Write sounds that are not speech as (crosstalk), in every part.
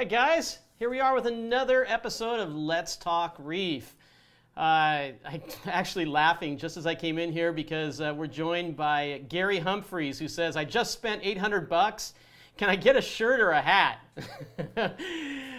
right, guys, here we are with another episode of Let's Talk Reef. Uh, I'm (laughs) actually laughing just as I came in here because uh, we're joined by Gary Humphreys, who says, "I just spent 800 bucks. Can I get a shirt or a hat?" (laughs) uh,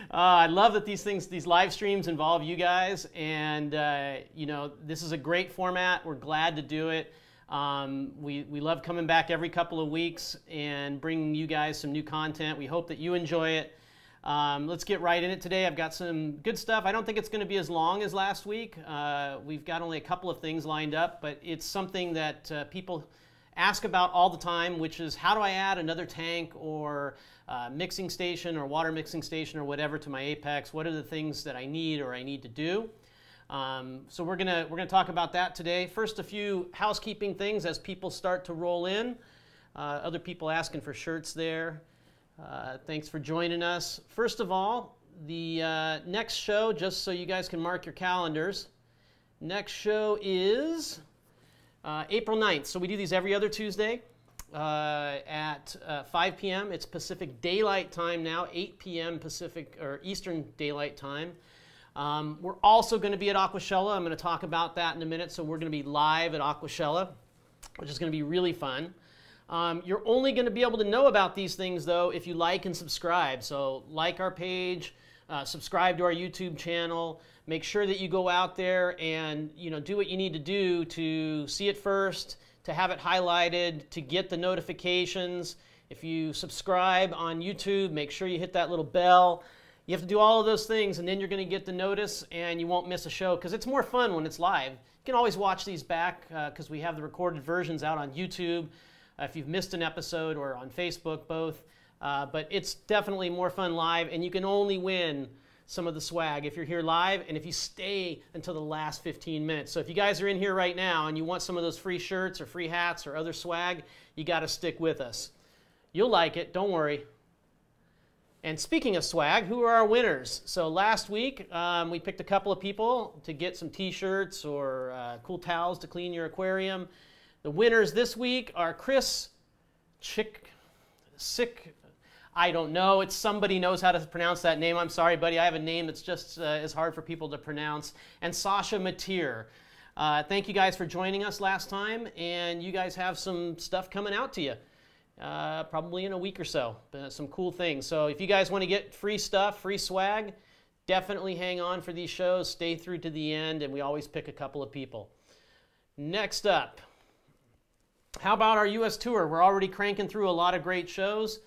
I love that these things, these live streams, involve you guys, and uh, you know this is a great format. We're glad to do it. Um, we, we love coming back every couple of weeks and bringing you guys some new content. We hope that you enjoy it. Um, let's get right in it today. I've got some good stuff. I don't think it's going to be as long as last week. Uh, we've got only a couple of things lined up, but it's something that uh, people ask about all the time, which is how do I add another tank or uh, mixing station or water mixing station or whatever to my Apex? What are the things that I need or I need to do? Um, so we're gonna we're gonna talk about that today. First, a few housekeeping things as people start to roll in. Uh, other people asking for shirts there. Uh, thanks for joining us. First of all, the uh, next show, just so you guys can mark your calendars. Next show is uh, April 9th. So we do these every other Tuesday uh, at uh, 5 p.m. It's Pacific Daylight Time now, 8 p.m. Pacific or Eastern Daylight Time. Um, we're also going to be at Aquashella. I'm going to talk about that in a minute. So we're going to be live at Aquashella, which is going to be really fun. Um, you're only going to be able to know about these things, though, if you like and subscribe. So, like our page, uh, subscribe to our YouTube channel. Make sure that you go out there and you know do what you need to do to see it first, to have it highlighted, to get the notifications. If you subscribe on YouTube, make sure you hit that little bell. You have to do all of those things, and then you're going to get the notice, and you won't miss a show because it's more fun when it's live. You can always watch these back because uh, we have the recorded versions out on YouTube if you've missed an episode or on Facebook, both. Uh, but it's definitely more fun live, and you can only win some of the swag if you're here live and if you stay until the last 15 minutes. So if you guys are in here right now and you want some of those free shirts or free hats or other swag, you got to stick with us. You'll like it, don't worry. And speaking of swag, who are our winners? So last week um, we picked a couple of people to get some T-shirts or uh, cool towels to clean your aquarium. The winners this week are Chris Chick Sick. I don't know. It's somebody knows how to pronounce that name. I'm sorry, buddy. I have a name that's just uh, as hard for people to pronounce. And Sasha Matir. Uh, thank you guys for joining us last time, and you guys have some stuff coming out to you uh, probably in a week or so. Uh, some cool things. So if you guys want to get free stuff, free swag, definitely hang on for these shows. Stay through to the end, and we always pick a couple of people. Next up, how about our U.S. tour? We're already cranking through a lot of great shows.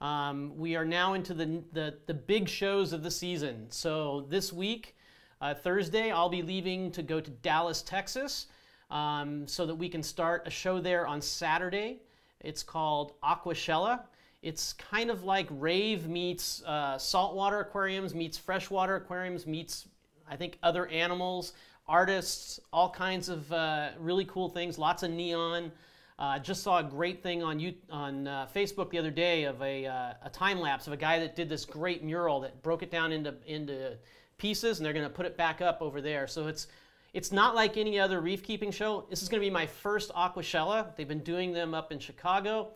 Um, we are now into the, the, the, big shows of the season. So this week, uh, Thursday, I'll be leaving to go to Dallas, Texas, um, so that we can start a show there on Saturday. It's called Aquashella. It's kind of like Rave meets uh, saltwater aquariums, meets freshwater aquariums, meets, I think, other animals, artists, all kinds of uh, really cool things, lots of neon. I uh, just saw a great thing on you, on uh, Facebook the other day of a, uh, a time lapse of a guy that did this great mural that broke it down into, into pieces, and they're going to put it back up over there. So it's it's not like any other reef keeping show. This is going to be my first Aquashella. They've been doing them up in Chicago.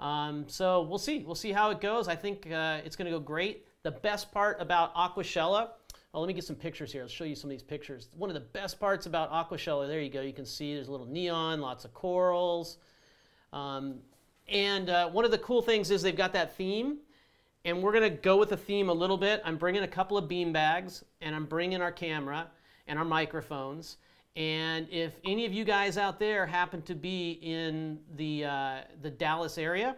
Um, so we'll see. We'll see how it goes. I think uh, it's going to go great. The best part about Aquashella, oh, let me get some pictures here. I'll show you some of these pictures. One of the best parts about Aquashella, there you go. You can see there's a little neon, lots of corals. Um, and uh, one of the cool things is they've got that theme. And we're going to go with the theme a little bit. I'm bringing a couple of bean bags, and I'm bringing our camera and our microphones. And if any of you guys out there happen to be in the, uh, the Dallas area,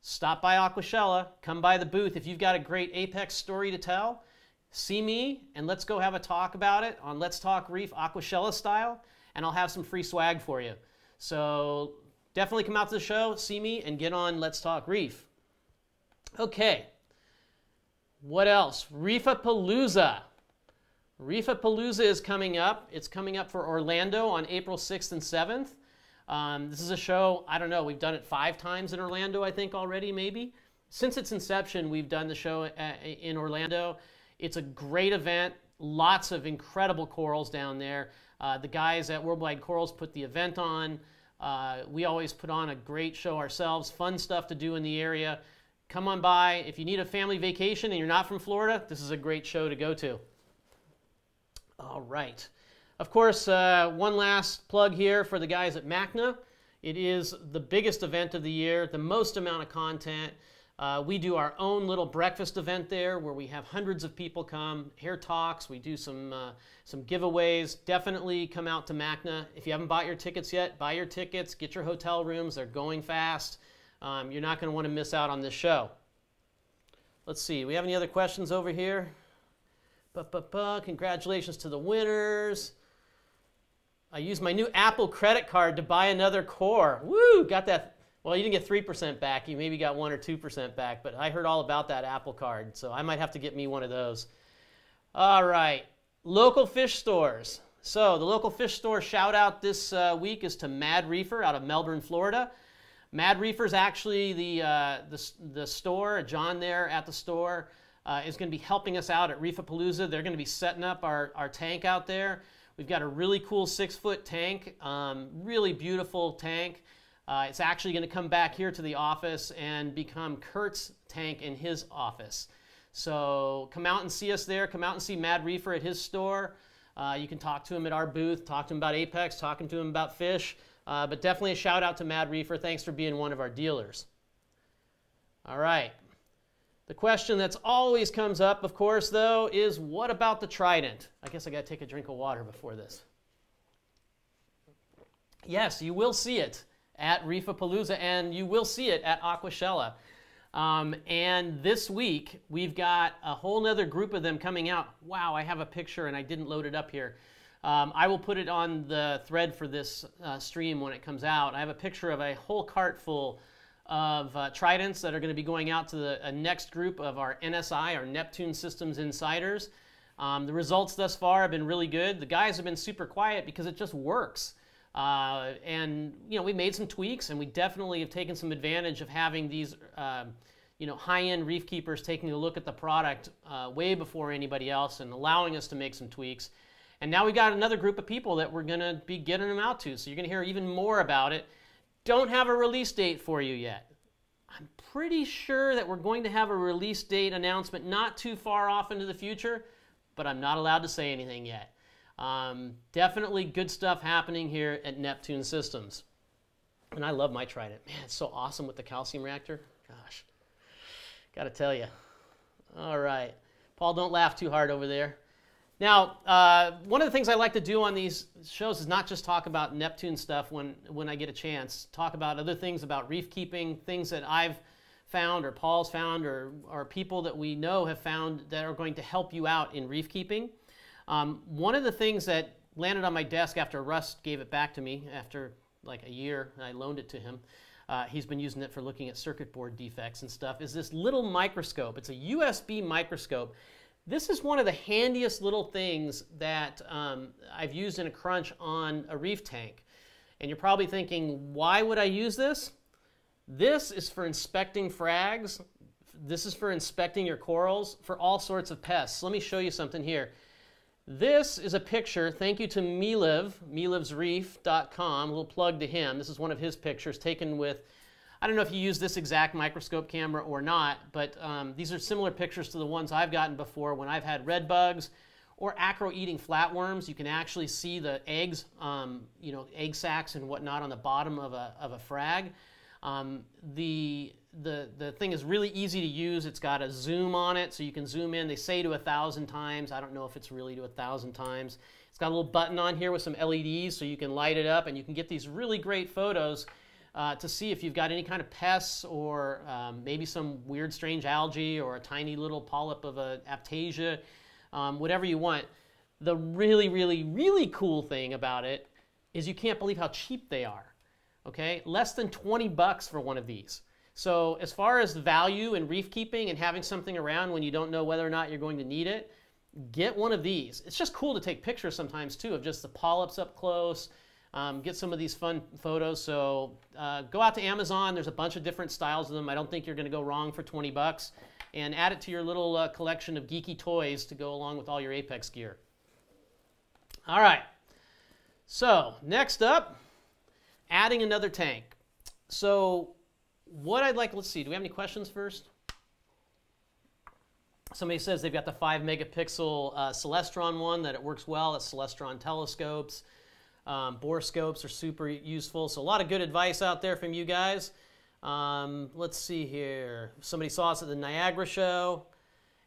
stop by Aquashella, come by the booth. If you've got a great Apex story to tell, see me and let's go have a talk about it on Let's Talk Reef Aquashella style, and I'll have some free swag for you. So definitely come out to the show, see me, and get on Let's Talk Reef. Okay. What else? Reefapalooza. Reefapalooza is coming up. It's coming up for Orlando on April 6th and 7th. Um, this is a show, I don't know, we've done it five times in Orlando, I think, already, maybe. Since its inception, we've done the show uh, in Orlando. It's a great event, lots of incredible corals down there. Uh, the guys at Worldwide Corals put the event on. Uh, we always put on a great show ourselves, fun stuff to do in the area come on by. If you need a family vacation and you're not from Florida, this is a great show to go to. All right. Of course, uh, one last plug here for the guys at MACNA. It is the biggest event of the year, the most amount of content. Uh, we do our own little breakfast event there where we have hundreds of people come, hear talks, we do some, uh, some giveaways. Definitely come out to MACNA. If you haven't bought your tickets yet, buy your tickets, get your hotel rooms, they're going fast. Um, you're not going to want to miss out on this show. Let's see, we have any other questions over here? Ba-ba-ba. Congratulations to the winners. I used my new Apple credit card to buy another core. Woo! Got that. Well, you didn't get 3% back. You maybe got 1 or 2% back, but I heard all about that Apple card, so I might have to get me one of those. All right. Local fish stores. So, the local fish store shout out this uh, week is to Mad Reefer out of Melbourne, Florida. Mad Reefer is actually the, uh, the, the store, John there at the store uh, is going to be helping us out at Reefapalooza. They're going to be setting up our, our tank out there. We've got a really cool six foot tank, um, really beautiful tank. Uh, it's actually going to come back here to the office and become Kurt's tank in his office. So come out and see us there. Come out and see Mad Reefer at his store. Uh, you can talk to him at our booth, talk to him about Apex, talking to him about fish. Uh, but definitely a shout out to Mad Reefer. Thanks for being one of our dealers. All right. The question that's always comes up, of course, though, is what about the Trident? I guess I got to take a drink of water before this. Yes, you will see it at Reefapalooza, and you will see it at Aquashella. Um, and this week, we've got a whole nother group of them coming out. Wow, I have a picture and I didn't load it up here. Um, I will put it on the thread for this uh, stream when it comes out. I have a picture of a whole cart full of uh, Tridents that are going to be going out to the uh, next group of our NSI, our Neptune Systems Insiders. Um, the results thus far have been really good. The guys have been super quiet because it just works. Uh, and you know we made some tweaks, and we definitely have taken some advantage of having these um, you know high-end reef keepers taking a look at the product uh, way before anybody else and allowing us to make some tweaks. And now we've got another group of people that we're going to be getting them out to. So you're going to hear even more about it. Don't have a release date for you yet. I'm pretty sure that we're going to have a release date announcement not too far off into the future, but I'm not allowed to say anything yet. Um, definitely good stuff happening here at Neptune Systems. And I love my Trident. Man, it's so awesome with the calcium reactor. Gosh, got to tell you. All right. Paul, don't laugh too hard over there. Now, uh, one of the things I like to do on these shows is not just talk about Neptune stuff when, when I get a chance, talk about other things about reef keeping, things that I've found or Paul's found or, or people that we know have found that are going to help you out in reef keeping. Um, one of the things that landed on my desk after Russ gave it back to me after like a year, I loaned it to him. Uh, he's been using it for looking at circuit board defects and stuff. Is this little microscope? It's a USB microscope this is one of the handiest little things that um, I've used in a crunch on a reef tank. And you're probably thinking, why would I use this? This is for inspecting frags. This is for inspecting your corals for all sorts of pests. Let me show you something here. This is a picture, thank you to Meliv, melivsreef.com, a little plug to him. This is one of his pictures taken with I don't know if you use this exact microscope camera or not, but um, these are similar pictures to the ones I've gotten before when I've had red bugs or acro-eating flatworms. You can actually see the eggs, um, you know, egg sacs and whatnot on the bottom of a, of a frag. Um, the, the, the thing is really easy to use. It's got a zoom on it, so you can zoom in. They say to a thousand times. I don't know if it's really to a thousand times. It's got a little button on here with some LEDs, so you can light it up, and you can get these really great photos uh, to see if you've got any kind of pests or um, maybe some weird, strange algae or a tiny little polyp of a aiptasia, um, whatever you want. The really, really, really cool thing about it is you can't believe how cheap they are. Okay, less than 20 bucks for one of these. So as far as value and reef keeping and having something around when you don't know whether or not you're going to need it, get one of these. It's just cool to take pictures sometimes too of just the polyps up close, um, get some of these fun photos. So uh, go out to Amazon. There's a bunch of different styles of them. I don't think you're going to go wrong for 20 bucks. And add it to your little uh, collection of geeky toys to go along with all your Apex gear. All right. So next up, adding another tank. So what I'd like, let's see, do we have any questions first? Somebody says they've got the 5 megapixel uh, Celestron one, that it works well. It's Celestron telescopes. Um, borescopes are super useful. So, a lot of good advice out there from you guys. Um, let's see here. Somebody saw us at the Niagara show.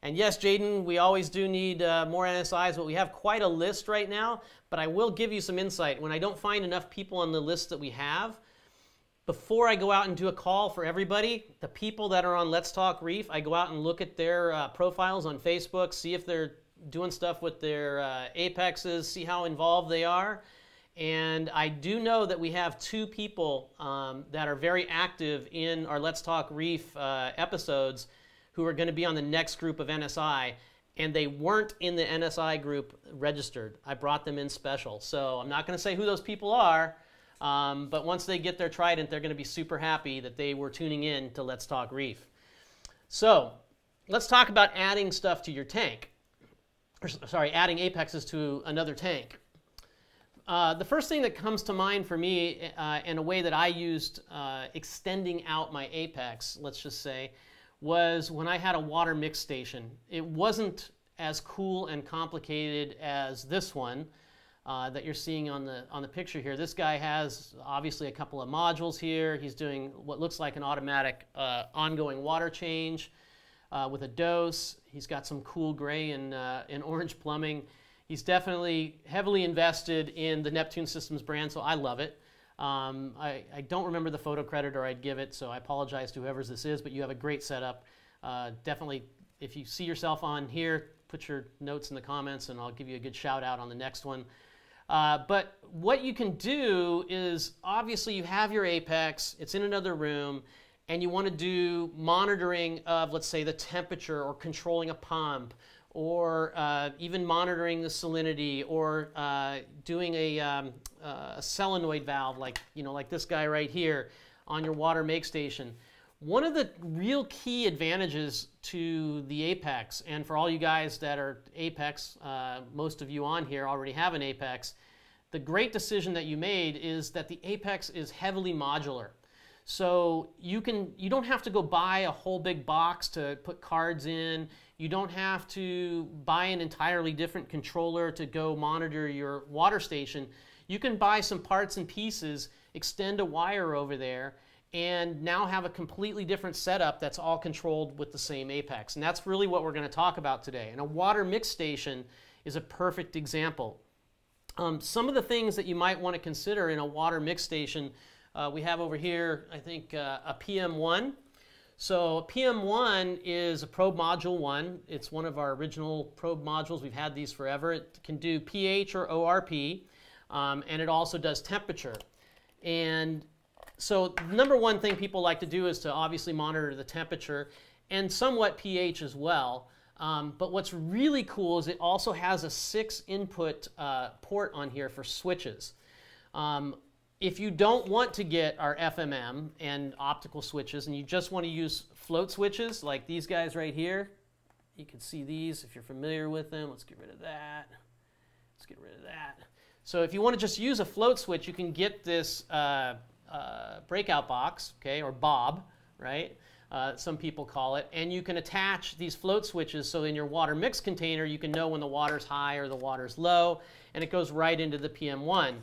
And yes, Jaden, we always do need uh, more NSIs, but we have quite a list right now. But I will give you some insight. When I don't find enough people on the list that we have, before I go out and do a call for everybody, the people that are on Let's Talk Reef, I go out and look at their uh, profiles on Facebook, see if they're doing stuff with their uh, apexes, see how involved they are. And I do know that we have two people um, that are very active in our Let's Talk Reef uh, episodes who are going to be on the next group of NSI. And they weren't in the NSI group registered. I brought them in special. So I'm not going to say who those people are. Um, but once they get their Trident, they're going to be super happy that they were tuning in to Let's Talk Reef. So let's talk about adding stuff to your tank. Or, sorry, adding apexes to another tank. Uh, the first thing that comes to mind for me, uh, in a way that I used uh, extending out my apex, let's just say, was when I had a water mix station. It wasn't as cool and complicated as this one uh, that you're seeing on the, on the picture here. This guy has obviously a couple of modules here. He's doing what looks like an automatic uh, ongoing water change uh, with a dose. He's got some cool gray and, uh, and orange plumbing. He's definitely heavily invested in the Neptune Systems brand, so I love it. Um, I, I, don't remember the photo credit or I'd give it, so I apologize to whoever's this is, but you have a great setup. Uh, definitely, if you see yourself on here, put your notes in the comments and I'll give you a good shout out on the next one. Uh, but what you can do is obviously you have your apex, it's in another room, and you want to do monitoring of, let's say, the temperature or controlling a pump or uh, even monitoring the salinity or uh, doing a, um, uh, a solenoid valve like, you know, like this guy right here on your water make station. One of the real key advantages to the Apex, and for all you guys that are Apex, uh, most of you on here already have an Apex, the great decision that you made is that the Apex is heavily modular. So you can you don't have to go buy a whole big box to put cards in. You don't have to buy an entirely different controller to go monitor your water station. You can buy some parts and pieces, extend a wire over there, and now have a completely different setup that's all controlled with the same apex. And that's really what we're going to talk about today. And a water mix station is a perfect example. Um, some of the things that you might want to consider in a water mix station, uh, we have over here, I think, uh, a PM1. So PM1 is a probe module one. It's one of our original probe modules. We've had these forever. It can do pH or ORP, um, and it also does temperature. And so number one thing people like to do is to obviously monitor the temperature and somewhat pH as well. Um, but what's really cool is it also has a six input uh, port on here for switches. Um, if you don't want to get our FMM and optical switches and you just want to use float switches like these guys right here, you can see these if you're familiar with them. Let's get rid of that. Let's get rid of that. So if you want to just use a float switch, you can get this uh, uh, breakout box, okay, or Bob, right? Uh, some people call it, and you can attach these float switches so in your water mix container you can know when the water's high or the water's low, and it goes right into the PM1.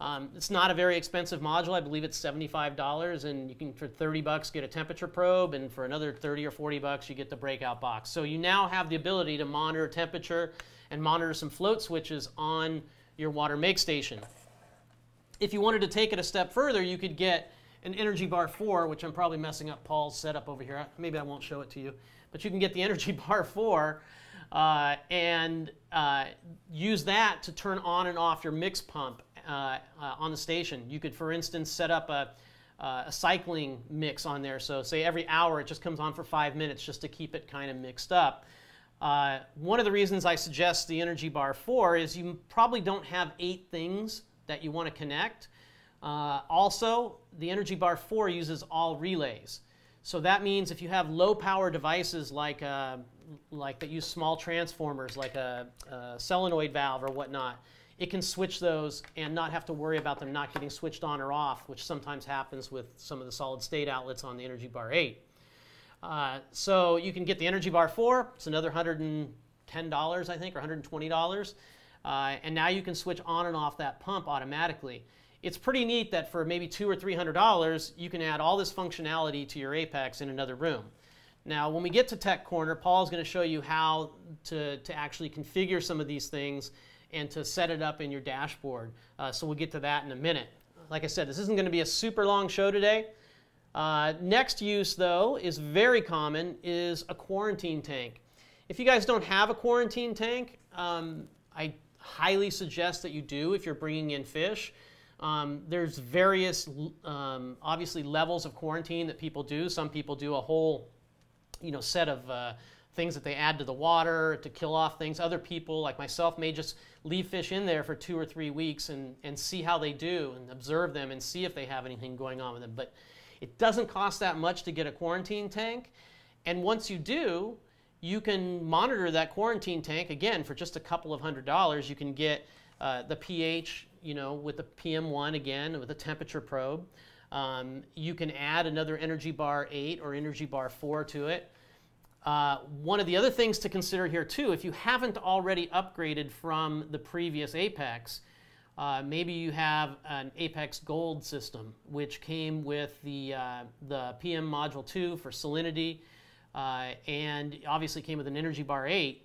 Um, it's not a very expensive module. I believe it's $75, and you can for 30 bucks get a temperature probe, and for another 30 or 40 bucks you get the breakout box. So you now have the ability to monitor temperature and monitor some float switches on your water make station. If you wanted to take it a step further, you could get an Energy Bar 4, which I'm probably messing up Paul's setup over here. Maybe I won't show it to you. But you can get the (laughs) Energy Bar 4 uh, and uh, use that to turn on and off your mix pump uh, uh on the station. You could, for instance, set up a, uh, a cycling mix on there. So, say every hour it just comes on for five minutes just to keep it kind of mixed up. Uh, one of the reasons I suggest the Energy Bar 4 is you probably don't have eight things that you want to connect. Uh, also, the Energy Bar 4 uses all relays. So that means if you have low power devices like, uh, like that use small transformers, like a, a solenoid valve or whatnot, it can switch those and not have to worry about them not getting switched on or off, which sometimes happens with some of the solid state outlets on the Energy Bar 8. Uh, so you can get the Energy Bar 4. It's another $110, I think, or $120. Uh, and now you can switch on and off that pump automatically. It's pretty neat that for maybe two or three hundred dollars, you can add all this functionality to your Apex in another room. Now, when we get to Tech Corner, Paul's going to show you how to, to actually configure some of these things and to set it up in your dashboard. Uh, so we'll get to that in a minute. Like I said, this isn't going to be a super long show today. Uh, next use, though, is very common, is a quarantine tank. If you guys don't have a quarantine tank, um, I highly suggest that you do if you're bringing in fish. Um, there's various, um, obviously, levels of quarantine that people do. Some people do a whole, you know, set of uh, things that they add to the water to kill off things. Other people, like myself, may just leave fish in there for two or three weeks and, and see how they do and observe them and see if they have anything going on with them. But it doesn't cost that much to get a quarantine tank. And once you do, you can monitor that quarantine tank again for just a couple of hundred dollars. You can get uh, the pH, you know, with the PM1 again, with a temperature probe. Um, you can add another Energy Bar 8 or Energy Bar 4 to it. Uh, one of the other things to consider here too, if you haven't already upgraded from the previous Apex, uh, maybe you have an Apex Gold system, which came with the, uh, the PM Module 2 for salinity, uh, and obviously came with an Energy Bar 8.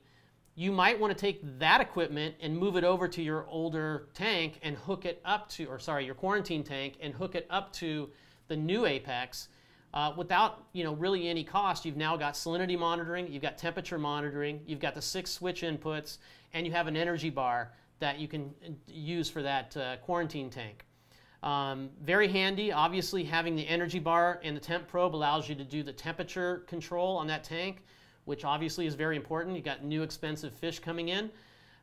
You might want to take that equipment and move it over to your older tank and hook it up to, or sorry, your quarantine tank and hook it up to the new Apex. Uh, without you know really any cost, you've now got salinity monitoring, you've got temperature monitoring, you've got the six switch inputs, and you have an energy bar that you can uh, use for that uh, quarantine tank. Um, very handy. Obviously, having the energy bar and the temp probe allows you to do the temperature control on that tank, which obviously is very important. You've got new expensive fish coming in.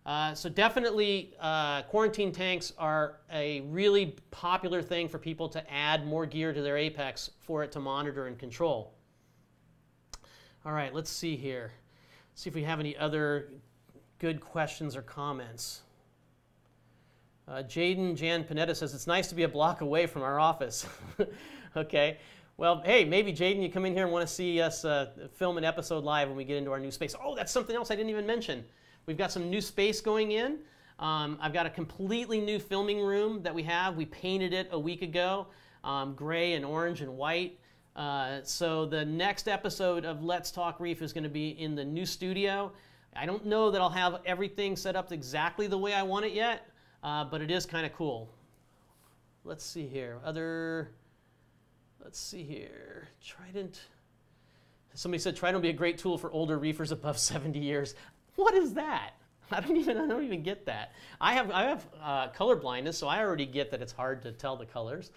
Uh, so definitely, uh, quarantine tanks are a really popular thing for people to add more gear to their Apex for it to monitor and control. All right, let's see here. See if we have any other good questions or comments. Uh, Jaden Jan Panetta says, it's nice to be a block away from our office. (laughs) okay. Well, hey, maybe Jaden, you come in here and want to see us uh, film an episode live when we get into our new space. Oh, that's something else I didn't even mention. We've got some new space going in. Um, I've got a completely new filming room that we have. We painted it a week ago, um, gray and orange and white. Uh, so the next episode of Let's Talk Reef is going to be in the new studio. I don't know that I'll have everything set up exactly the way I want it yet, uh, but it is kind of cool. Let's see here. Other, let's see here. Trident. Somebody said Trident will be a great tool for older reefers above (laughs) 70 years. What is that? (laughs) I don't even I don't even get that. I have I have uh, color blindness, so I already get that it's hard to tell the colors.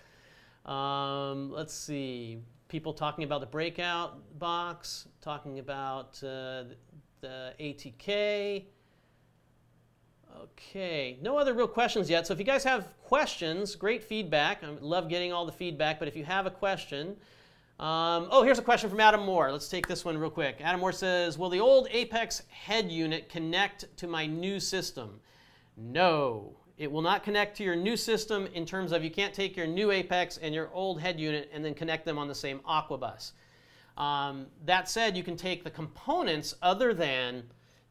Um, let's see. People talking about the breakout box, talking about uh, the ATK. Okay, no other real questions yet. So if you guys have questions, great feedback. I love getting all the feedback, but if you have a question, um, oh, here's a question from Adam Moore. Let's take this one real quick. Adam Moore says, will the old Apex head unit connect to my new system? No, it will not connect to your new system in terms of you can't take your new Apex and your old head unit and then connect them on the same Aquabus. Um, that said, you can take the components other than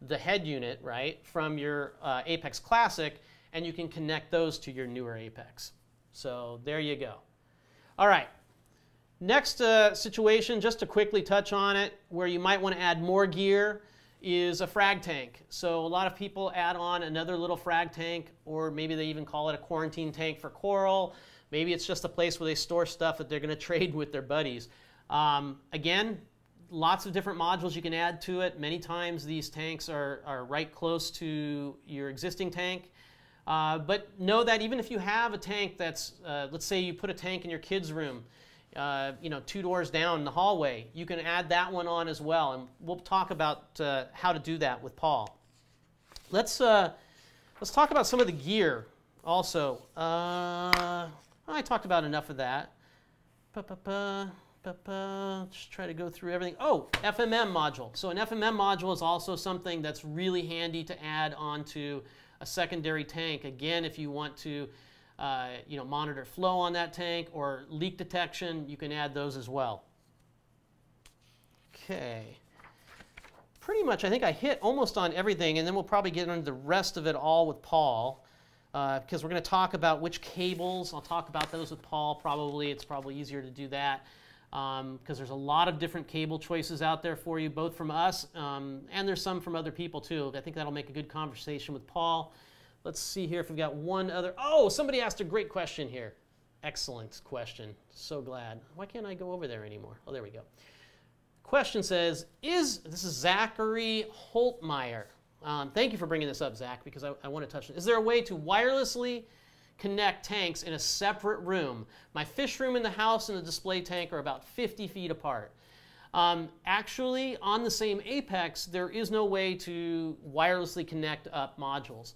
the head unit, right, from your uh, Apex Classic, and you can connect those to your newer Apex. So there you go. All right. Next uh, situation, just to quickly touch on it, where you might want to add more gear is a frag tank. So a lot of people add on another little frag tank, or maybe they even call it a quarantine tank for coral. Maybe it's just a place where they store stuff that they're going (laughs) to trade with their buddies. Um, again, lots of different modules you can add to it. Many times these tanks are, are right close to your existing tank. Uh, but know that even if you have a tank that's, uh, let's say you put a tank in your kid's room, uh, you know, two doors down in the hallway, you can add that one on as well. And we'll talk about uh, how to do that with Paul. Let's, uh, let's talk about some of the gear also. Uh, I talked about enough of that. Pa-pa-pa just try to go through everything. Oh, FMM module. So an FMM module is also something that's really handy to add onto a secondary tank. Again, if you want to uh, you know, monitor flow on that tank or leak detection, you can add those as well. Okay. Pretty much, I think I hit almost on everything, and then we'll probably get into the rest of it all with Paul, because we're going to talk about which cables. I'll talk about those with Paul probably. It's probably easier to do that because um, there's a lot of different cable choices out there for you, both from us um, and there's some from other people too. I think that'll make a good conversation with Paul. Let's see here if we've got one other. Oh, somebody asked a great question here. Excellent question. So glad. Why can't I go over there anymore? Oh, there we go. Question says, is this is Zachary Holtmeyer? Um, thank you for bringing this up, Zach, because I, I want to touch it. Is there a way to wirelessly connect tanks in a separate room. My fish room in the house and the display tank are about 50 feet apart. Um, actually, on the same apex, there is no way to wirelessly connect up modules.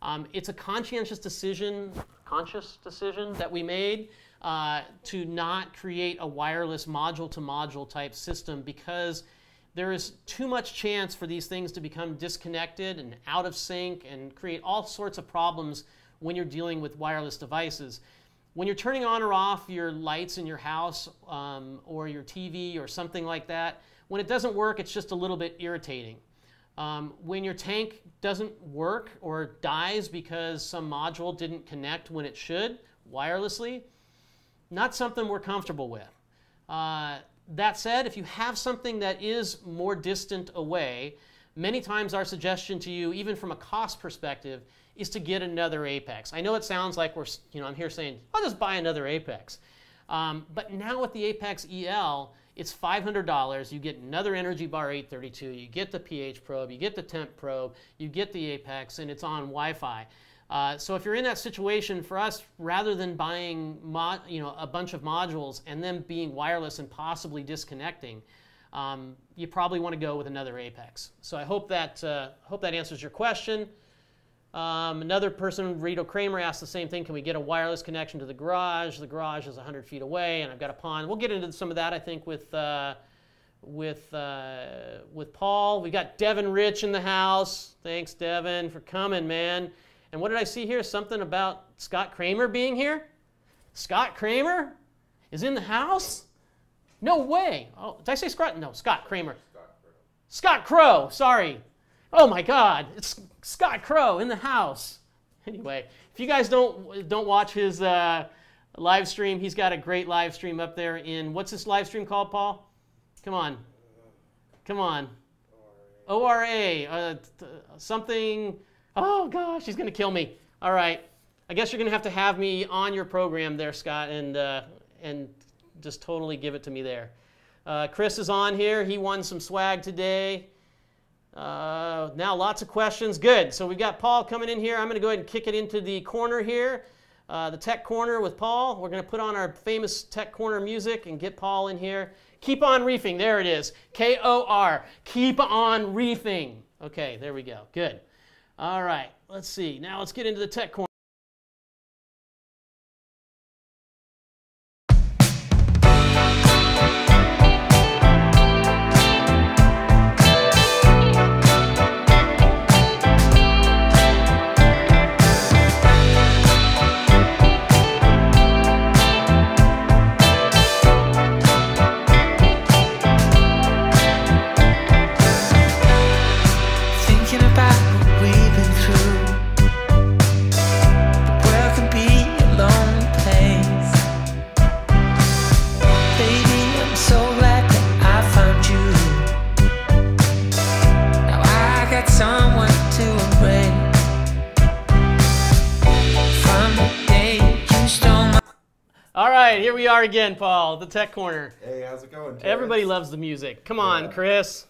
Um, it's a conscientious decision, conscious decision that we made uh, to not create a wireless module to module type system because there is too much chance for these things to become disconnected and out of sync and create all sorts of problems when you're dealing with wireless devices. When you're turning on or off your lights in your house um, or your TV or something like that, when it doesn't work, it's just a little bit irritating. Um, when your tank doesn't work or dies because some module didn't connect when it should wirelessly, not something we're comfortable with. Uh, that said, if you have something that is more distant away, many times our suggestion to you, even from a cost perspective, is to get another Apex. I know it sounds like we're, you know, I'm here saying, I'll just buy another Apex. Um, but now with the Apex EL, it's $500. You get another Energy Bar 832, you get the pH probe, you get the temp probe, you get the Apex, and it's on Wi-Fi. Uh, so if you're in that situation, for us, rather than buying you know, a bunch of modules and then being wireless and possibly disconnecting, um, you probably want to go with another Apex. So I hope that, uh, hope that answers your question. Um, another person, Rito Kramer, asked the same thing. Can we get a wireless connection to the garage? The garage is 100 feet away, and I've got a pond. We'll get into some of that, I think, with uh, with uh, with Paul. We got Devin Rich in the house. Thanks, Devin, for coming, man. And what did I see here? Something about Scott Kramer being here. Scott Kramer is in the house. No way. Oh, did I say Scott? No, Scott Kramer. Scott Crow. Scott Crow. Sorry. Oh my God, it's Scott Crow in the house. Anyway, if you guys don't don't watch his uh, live stream, he's got a great live stream up there in what's this live stream called, Paul? Come on, come on. ORA, uh, something. Oh gosh, he's gonna kill me. All right, I guess you're gonna have to have me on your program there, Scott, and uh, and just totally give it to me there. Uh, Chris is on here. He won some swag today. Uh, now lots of questions. Good. So we've got Paul coming in here. I'm going to go ahead and kick it into the corner here, uh, the tech corner with Paul. We're going to put on our famous tech corner music and get Paul in here. Keep on reefing. There it is. K O R. Keep on reefing. Okay, there we go. Good. All right. Let's see. Now let's get into the tech corner. Are again, Paul, the Tech Corner. Hey, how's it going? Everybody loves the music. Come on, yeah. Chris.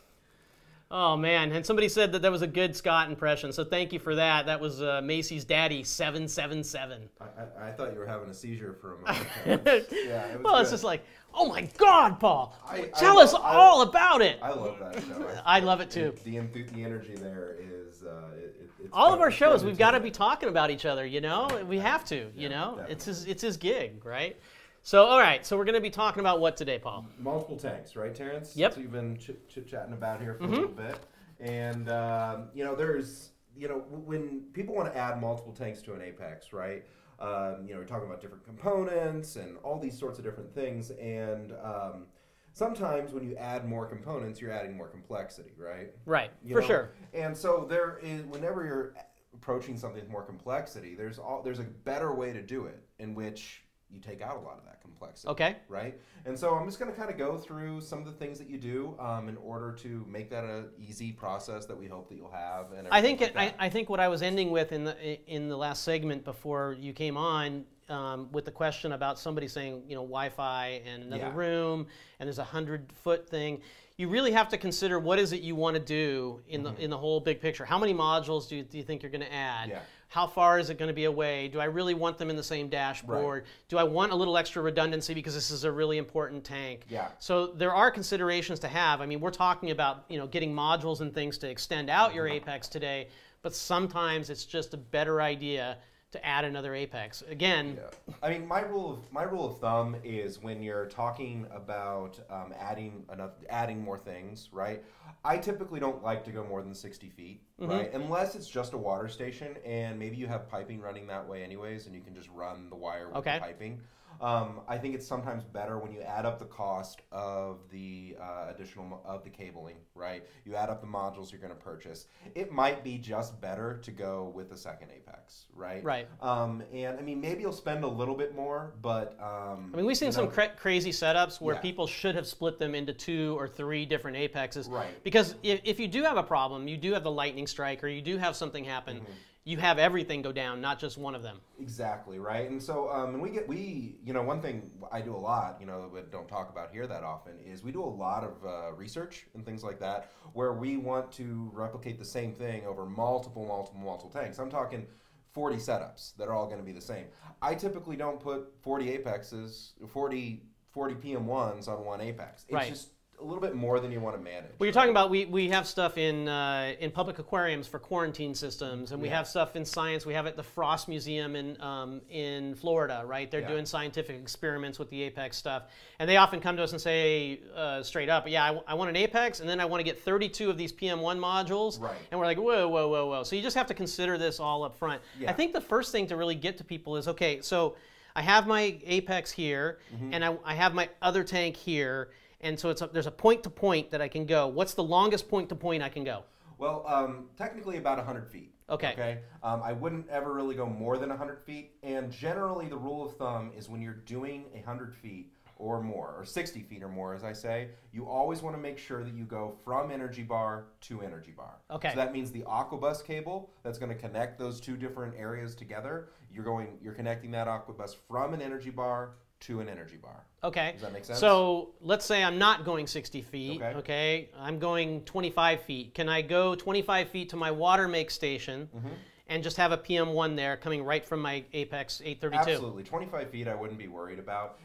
Oh man, and somebody said that that was a good Scott impression, so thank you for that. That was uh, Macy's Daddy seven seven seven. I, I thought you were having a seizure for a moment. (laughs) yeah, it well, good. it's just like, oh my God, Paul, I, tell I us all about it. I love that show. (laughs) I love it too. The, the, the energy there is. Uh, it, all of our shows, we've got to be talking about each other. You know, we have to. You yeah, know, definitely. it's his it's his gig, right? So, all right. So we're going to be talking about what today, Paul? Multiple tanks, right, Terence? Yep. So you've been chit chatting about here for mm-hmm. a little bit, and um, you know, there's you know, when people want to add multiple tanks to an Apex, right? Um, you know, we're talking about different components and all these sorts of different things, and um, sometimes when you add more components, you're adding more complexity, right? Right, You for know? sure. And so there is whenever you're approaching something with more complexity, there's all there's a better way to do it in which you take out a lot of that complexity. Okay. Right. And so I'm just going to kind of go through some of the things that you do um, in order to make that an easy process that we hope that you'll have. And I think it, like I, I think what I was ending with in the in the last segment before you came on um, with the question about somebody saying you know Wi-Fi and another Yeah. room and there's a hundred foot thing. You really have to consider what is it you want to do in the in the whole big picture. How many modules do you, do you think you're going to add? Yeah. How far is it going to be away? Do I really want them in the same dashboard? Do I want a little extra redundancy because this is a really important tank? Yeah. So there are considerations to have. I mean, we're talking about you know getting modules and things to extend out your mm-hmm. Apex today, but sometimes it's just a better idea to add another Apex. Again, Yeah. I mean, my rule of my rule of thumb is when you're talking about um, adding enough, adding more things, right? I typically don't like to go more than sixty feet, Mm-hmm. right? Unless it's just a water station and maybe you have piping running that way anyways, and you can just run the wire with Okay. the piping. Um, I think it's sometimes better when you add up the cost of the uh, additional mo- of the cabling, right? You add up the modules you're going to purchase. It might be just better to go with the second Apex, right? Right. Um, and I mean, maybe you'll spend a little bit more, but um, I mean, we've seen you some cra- crazy setups where Yeah. people should have split them into two or three different apexes. Right. Because if, if you do have a problem, you do have the lightning strike, or you do have something happen, Mm-hmm. You have everything go down, not just one of them. exactly right. And so, um, and we get we, you know, one thing I do a lot, you know, but don't talk about here that often is we do a lot of uh, research and things like that where we want to replicate the same thing over multiple, multiple, multiple tanks. I'm talking. 40 setups that are all going to be the same. I typically don't put 40 apexes, 40 40 PM1s on one apex. It's Right. just a little bit more than you want to manage. Well, you're talking about we, we have stuff in uh, in public aquariums for quarantine systems, and we Yeah. have stuff in science. We have it at the Frost Museum in um, in Florida, right? They're Yeah. doing scientific experiments with the Apex stuff, and they often come to us and say uh, straight up, "Yeah, I, w- I want an Apex, and then I want to get 32 of these PM1 modules." Right. And we're like, "Whoa, whoa, whoa, whoa!" So you just have to consider this all up front. I think the first thing to really get to people is okay, so. I have my apex here, Mm-hmm. and I, I have my other tank here, and so it's a, there's a point to point that I can go. What's the longest point to point I can go? Well, um, technically about 100 feet. Okay. Okay. Um, I wouldn't ever really go more than 100 feet. And generally, the rule of thumb is when you're doing 100 feet or more, or 60 feet or more, as I say, you always want to make sure that you go from energy bar to energy bar. Okay. So that means the Aquabus cable that's going to connect those two different areas together. You're going, you're connecting that Aquabus from an energy bar to an energy bar. Okay. Does that make sense? So let's say I'm not going 60 feet. Okay. Okay. I'm going 25 feet. Can I go 25 feet to my water make station Mm-hmm. and just have a PM1 there coming right from my Apex 832? Absolutely. 25 feet, I wouldn't be worried about.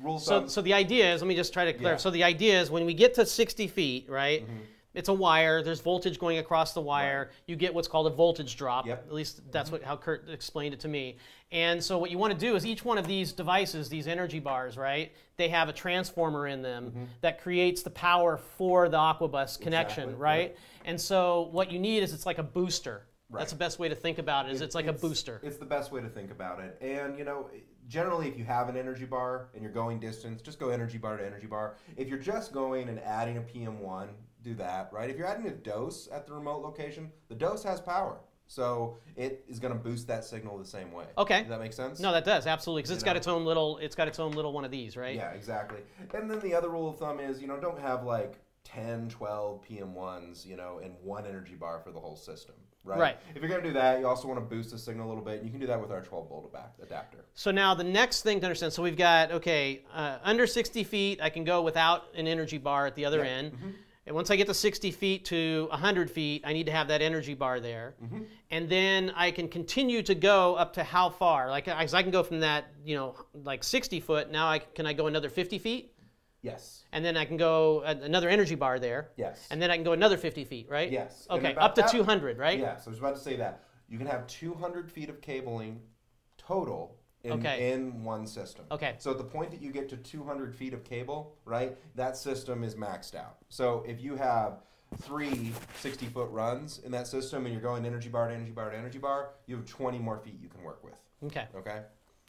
Rule So, so the idea is, let me just try to clarify. Yeah. Mm-hmm. So the idea is when we get to 60 feet, right? It's a wire. There's voltage going across the wire. You get what's called a voltage drop. Yep. Mm-hmm. At least that's what how Kurt explained it to me. And so what you want to do is each one of these devices, these energy bars, right? They have a transformer in them Mm-hmm. that creates the power for the Aquabus connection, Exactly, right? And so what you need is it's like a booster. Right. That's the best way to think about it. Is it's like a booster. It's the best way to think about it. And you know, generally, if you have an energy bar and you're going distance, just go energy bar to energy bar. If you're just going and adding a PM1, do that, right? If you're adding a dose at the remote location, the dose has power, so it is going to boost that signal the same way. Okay. Does that make sense? No, that does absolutely because it's You got its own little. It's got its own little one of these, right? Yeah, exactly. And then the other rule of thumb is, you know, don't have like 10, 12 PM1s, you know, in one energy bar for the whole system, right? Right. If you're going to do that, you also want to boost the signal a little bit. And you can do that with our 12 volt adapter. So now the next thing to understand. So we've got okay, uh, under 60 feet, I can go without an energy bar at the other Yeah. end. And once I get to 60 feet to 100 feet, I need to have that energy bar there. Mm-hmm. And then I can continue to go up to how far? Like I, I can go from that, you know, like 60 foot. Now I can I go another 50 feet, Yes. and then I can go another energy bar there. Yes. And then I can go another 50 feet, right? Yes. Okay, up to that- 200, right? Yeah, so I was about to say that. You can have 200 feet of cabling total in, Okay. in one system. Okay. So at the point that you get to 200 feet of cable, right, that system is maxed out. So if you have three 60 foot runs in that system and you're going energy bar to energy bar to energy bar, you have 20 more feet you can work with. Okay. Okay?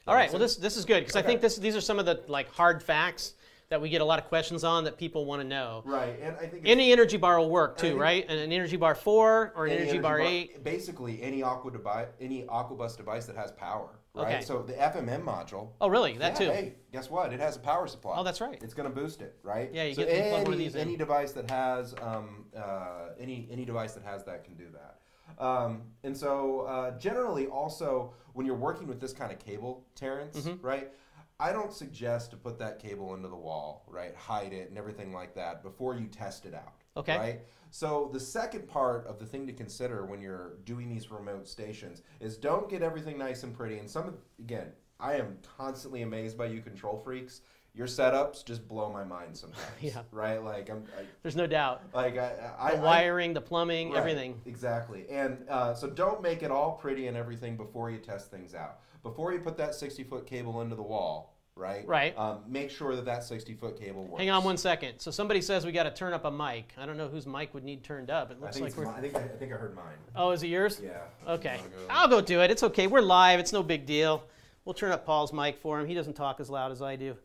All right. Well, this this is good because I think this these are some of the like hard facts that we get a lot of questions on that people want to know. Right, and I think Any energy bar will work too, right? And an energy bar four or an any energy, bar, eight. Basically, any Aqua device, any Aquabus device that has power, right? Okay. So the FMM module. Oh, really? That yeah, too. Hey, guess what? It has a power supply. Oh, that's right. It's going to boost it, right? Yeah, you so get any, one of these in. any device that has um, uh, any any device that has that can do that. Um, and so uh, generally, also when you're working with this kind of cable, Terence, Mm-hmm. right? I don't suggest to put that cable into the wall, right? Hide it and everything like that before you test it out. Okay. Right. So the second part of the thing to consider when you're doing these remote stations is don't get everything nice and pretty. And some of again, I am constantly amazed by you control freaks. Your setups just blow my mind sometimes. (laughs) Yeah. Right. Like I'm. I, There's no doubt. like I. I The I- wiring, the plumbing, Right, everything. Exactly. And uh, so don't make it all pretty and everything before you test things out. Before you put that 60 foot cable into the wall, right? Right. Um, make sure that that 60 foot cable works. Hang on one second. So somebody says we got to turn up a mic. I don't know whose mic would need turned up. It I looks think, like it's we're. mi- I, think I, I think I heard mine. Oh, is it yours? Yeah. Okay. You wanna go? I'll go do it. It's okay. We're live. It's no big deal. We'll turn up Paul's mic for him. He doesn't talk as loud as I do.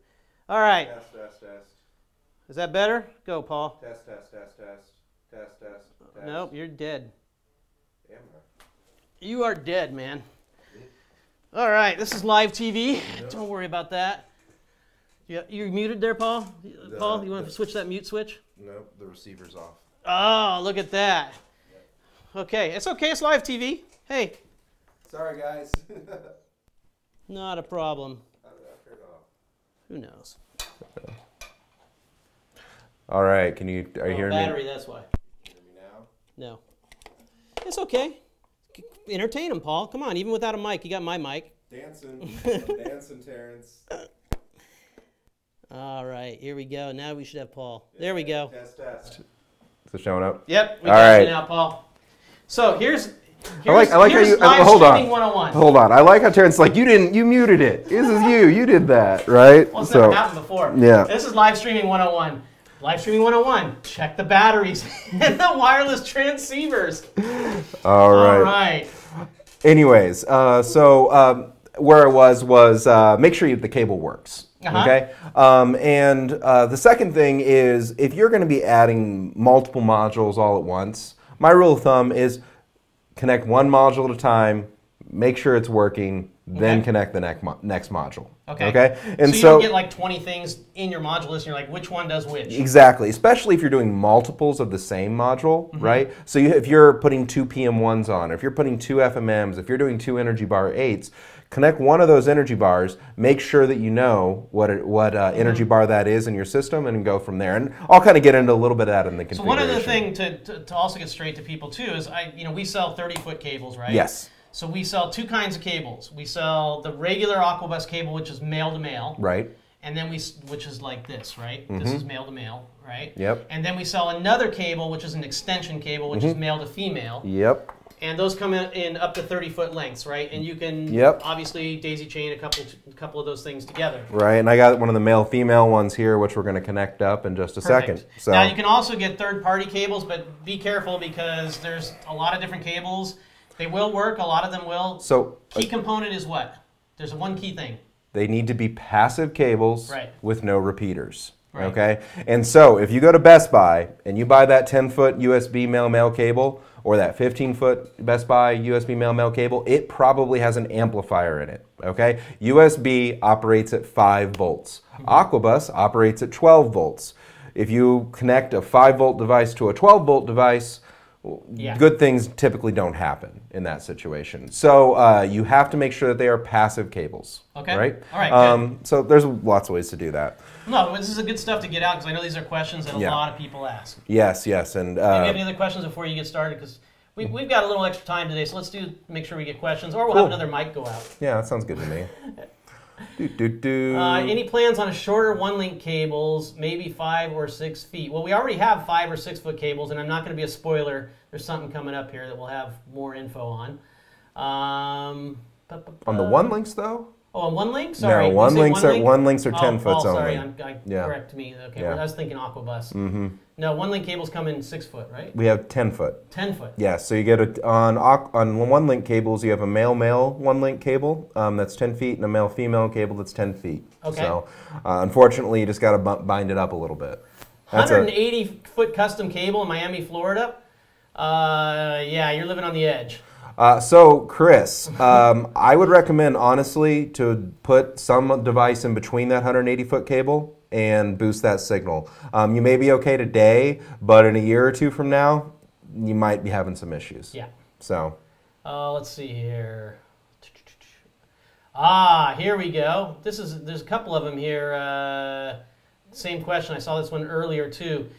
All right. Test, test, test. Is that better? Go, Paul. Test, test, test, test. Test, test, test. Nope, you're dead. Am I? You are dead, man. All right, this is live TV. Don't worry about that. Yeah, you're muted there, Paul? Paul, you want to switch that mute switch? No, the receiver's off. Oh, look at that. Okay, it's okay. It's live TV. Hey, Sorry, guys. (laughs) not a problem. How did I turn it off? Who knows? All right, can you are you Oh, hearing battery, me? that's why. Hear me now? No. It's okay. C- Entertain him, Paul. Come on, even without a mic, you got my mic. Dancing, (laughs) dancing, Terence. All right, here we go. Now we should have Paul. There we go. Test, test. Is it showing up? Yep, we All got right. you now, Paul. So here's here's, I like, I like how you. live hold on. 101. Hold on. I like how Terence like you didn't. You muted it. This is you. You did that, right? Well, it's so never happened before. yeah. This is live streaming 101. Live streaming 101. Check the batteries (laughs) and the wireless transceivers. all right. All right. Anyways, uh, so um, where I was was uh, make sure you, the cable works. Uh-huh. Okay. Um, and uh, the second thing is if you're going to be adding multiple modules all at once, my rule of thumb is connect one module at a time, make sure it's working, then Okay. connect the next mo- next module. Okay. Okay. And so you so, don't get like 20 things in your module list and you're like, which one does which? Exactly, especially if you're doing multiples of the same module, Mm-hmm. right? So you, if you're putting two PM1s on, or if you're putting two FMMs, if you're doing two Energy Bar 8s, connect one of those Energy Bars, make sure that you know what it, what uh, Mm-hmm. Energy Bar that is in your system, and go from there. And I'll kind of get into a little bit of that in the configuration. So one other thing to, to, to also get straight to people too is I you know we sell 30 foot cables right? Yes. So we sell two kinds of cables. We sell the regular Aquabus cable, which is male to male, Right? and then we which is like this, right? This is male to male, right? Mm-hmm. Yep. Mm-hmm. And then we sell another cable, which is an extension cable, which is male to female, Yep. and those come in, in up to 30 foot lengths, right? And you can Yep. obviously daisy chain a couple a couple of those things together. Right. And I got one of the male female ones here, which we're going to connect up in just a second. Perfect. So Now you can also get third-party cables, but be careful because there's a lot of different cables. They will work. A lot of them will. so Key component is what? There's one key thing. They need to be passive cables Right. with no repeaters. Right. Okay? And so if you go to Best Buy and you buy that 10 foot USB male male cable or that 15 foot Best Buy USB male male cable, it probably has an amplifier in it. Okay? USB operates at 5 volts, Mm-hmm. Aquabus operates at 12 volts. If you connect a 5 volt device to a 12 volt device, Yeah. good things typically don't happen in that situation. So uh, you have to make sure that they are passive cables. Okay. Right. All right, Um, so there's lots of ways to do that. No, this is a good stuff to get out because I know these are questions that a Yeah. lot of people ask. Yes. Yes. And do you have uh, any other questions before you get started? Because we, we've got a little extra time today, so let's do make sure we get questions, or we'll Cool. have another mic go out. yeah, that sounds good to me. (laughs) do, do, do. Uh, any plans on a shorter one link cables, maybe five or six feet? Well, we already have five or six foot cables, and I'm not going to be a spoiler. There's something coming up here that we'll have more info on. Um, On the one links though. Oh, and one link? Sorry. no, one links are link? one links are Oh, ten oh, foots sorry, only. I'm, I, Yeah. correct me. Okay, Yeah. I was thinking Aquabus. Mm-hmm. No, one link cables come in six foot, right? We have ten foot. Ten foot. Yeah, so you get a, on on one link cables, you have a male male one link cable um, that's ten feet, and a male female cable that's ten feet. Okay. So uh, unfortunately, you just got to bu- bind it up a little bit. That's a- 180 foot custom cable in Miami, Florida. Uh, yeah, you're living on the edge. Uh, so, Chris, um, I would recommend honestly to put some device in between that 180 foot cable and boost that signal. Um, you may be okay today, but in a year or two from now, you might be having some issues. Yeah. So, Uh, let's see here. Ah, here we go. This is there's a couple of them here. Uh, same question. I saw this one earlier too.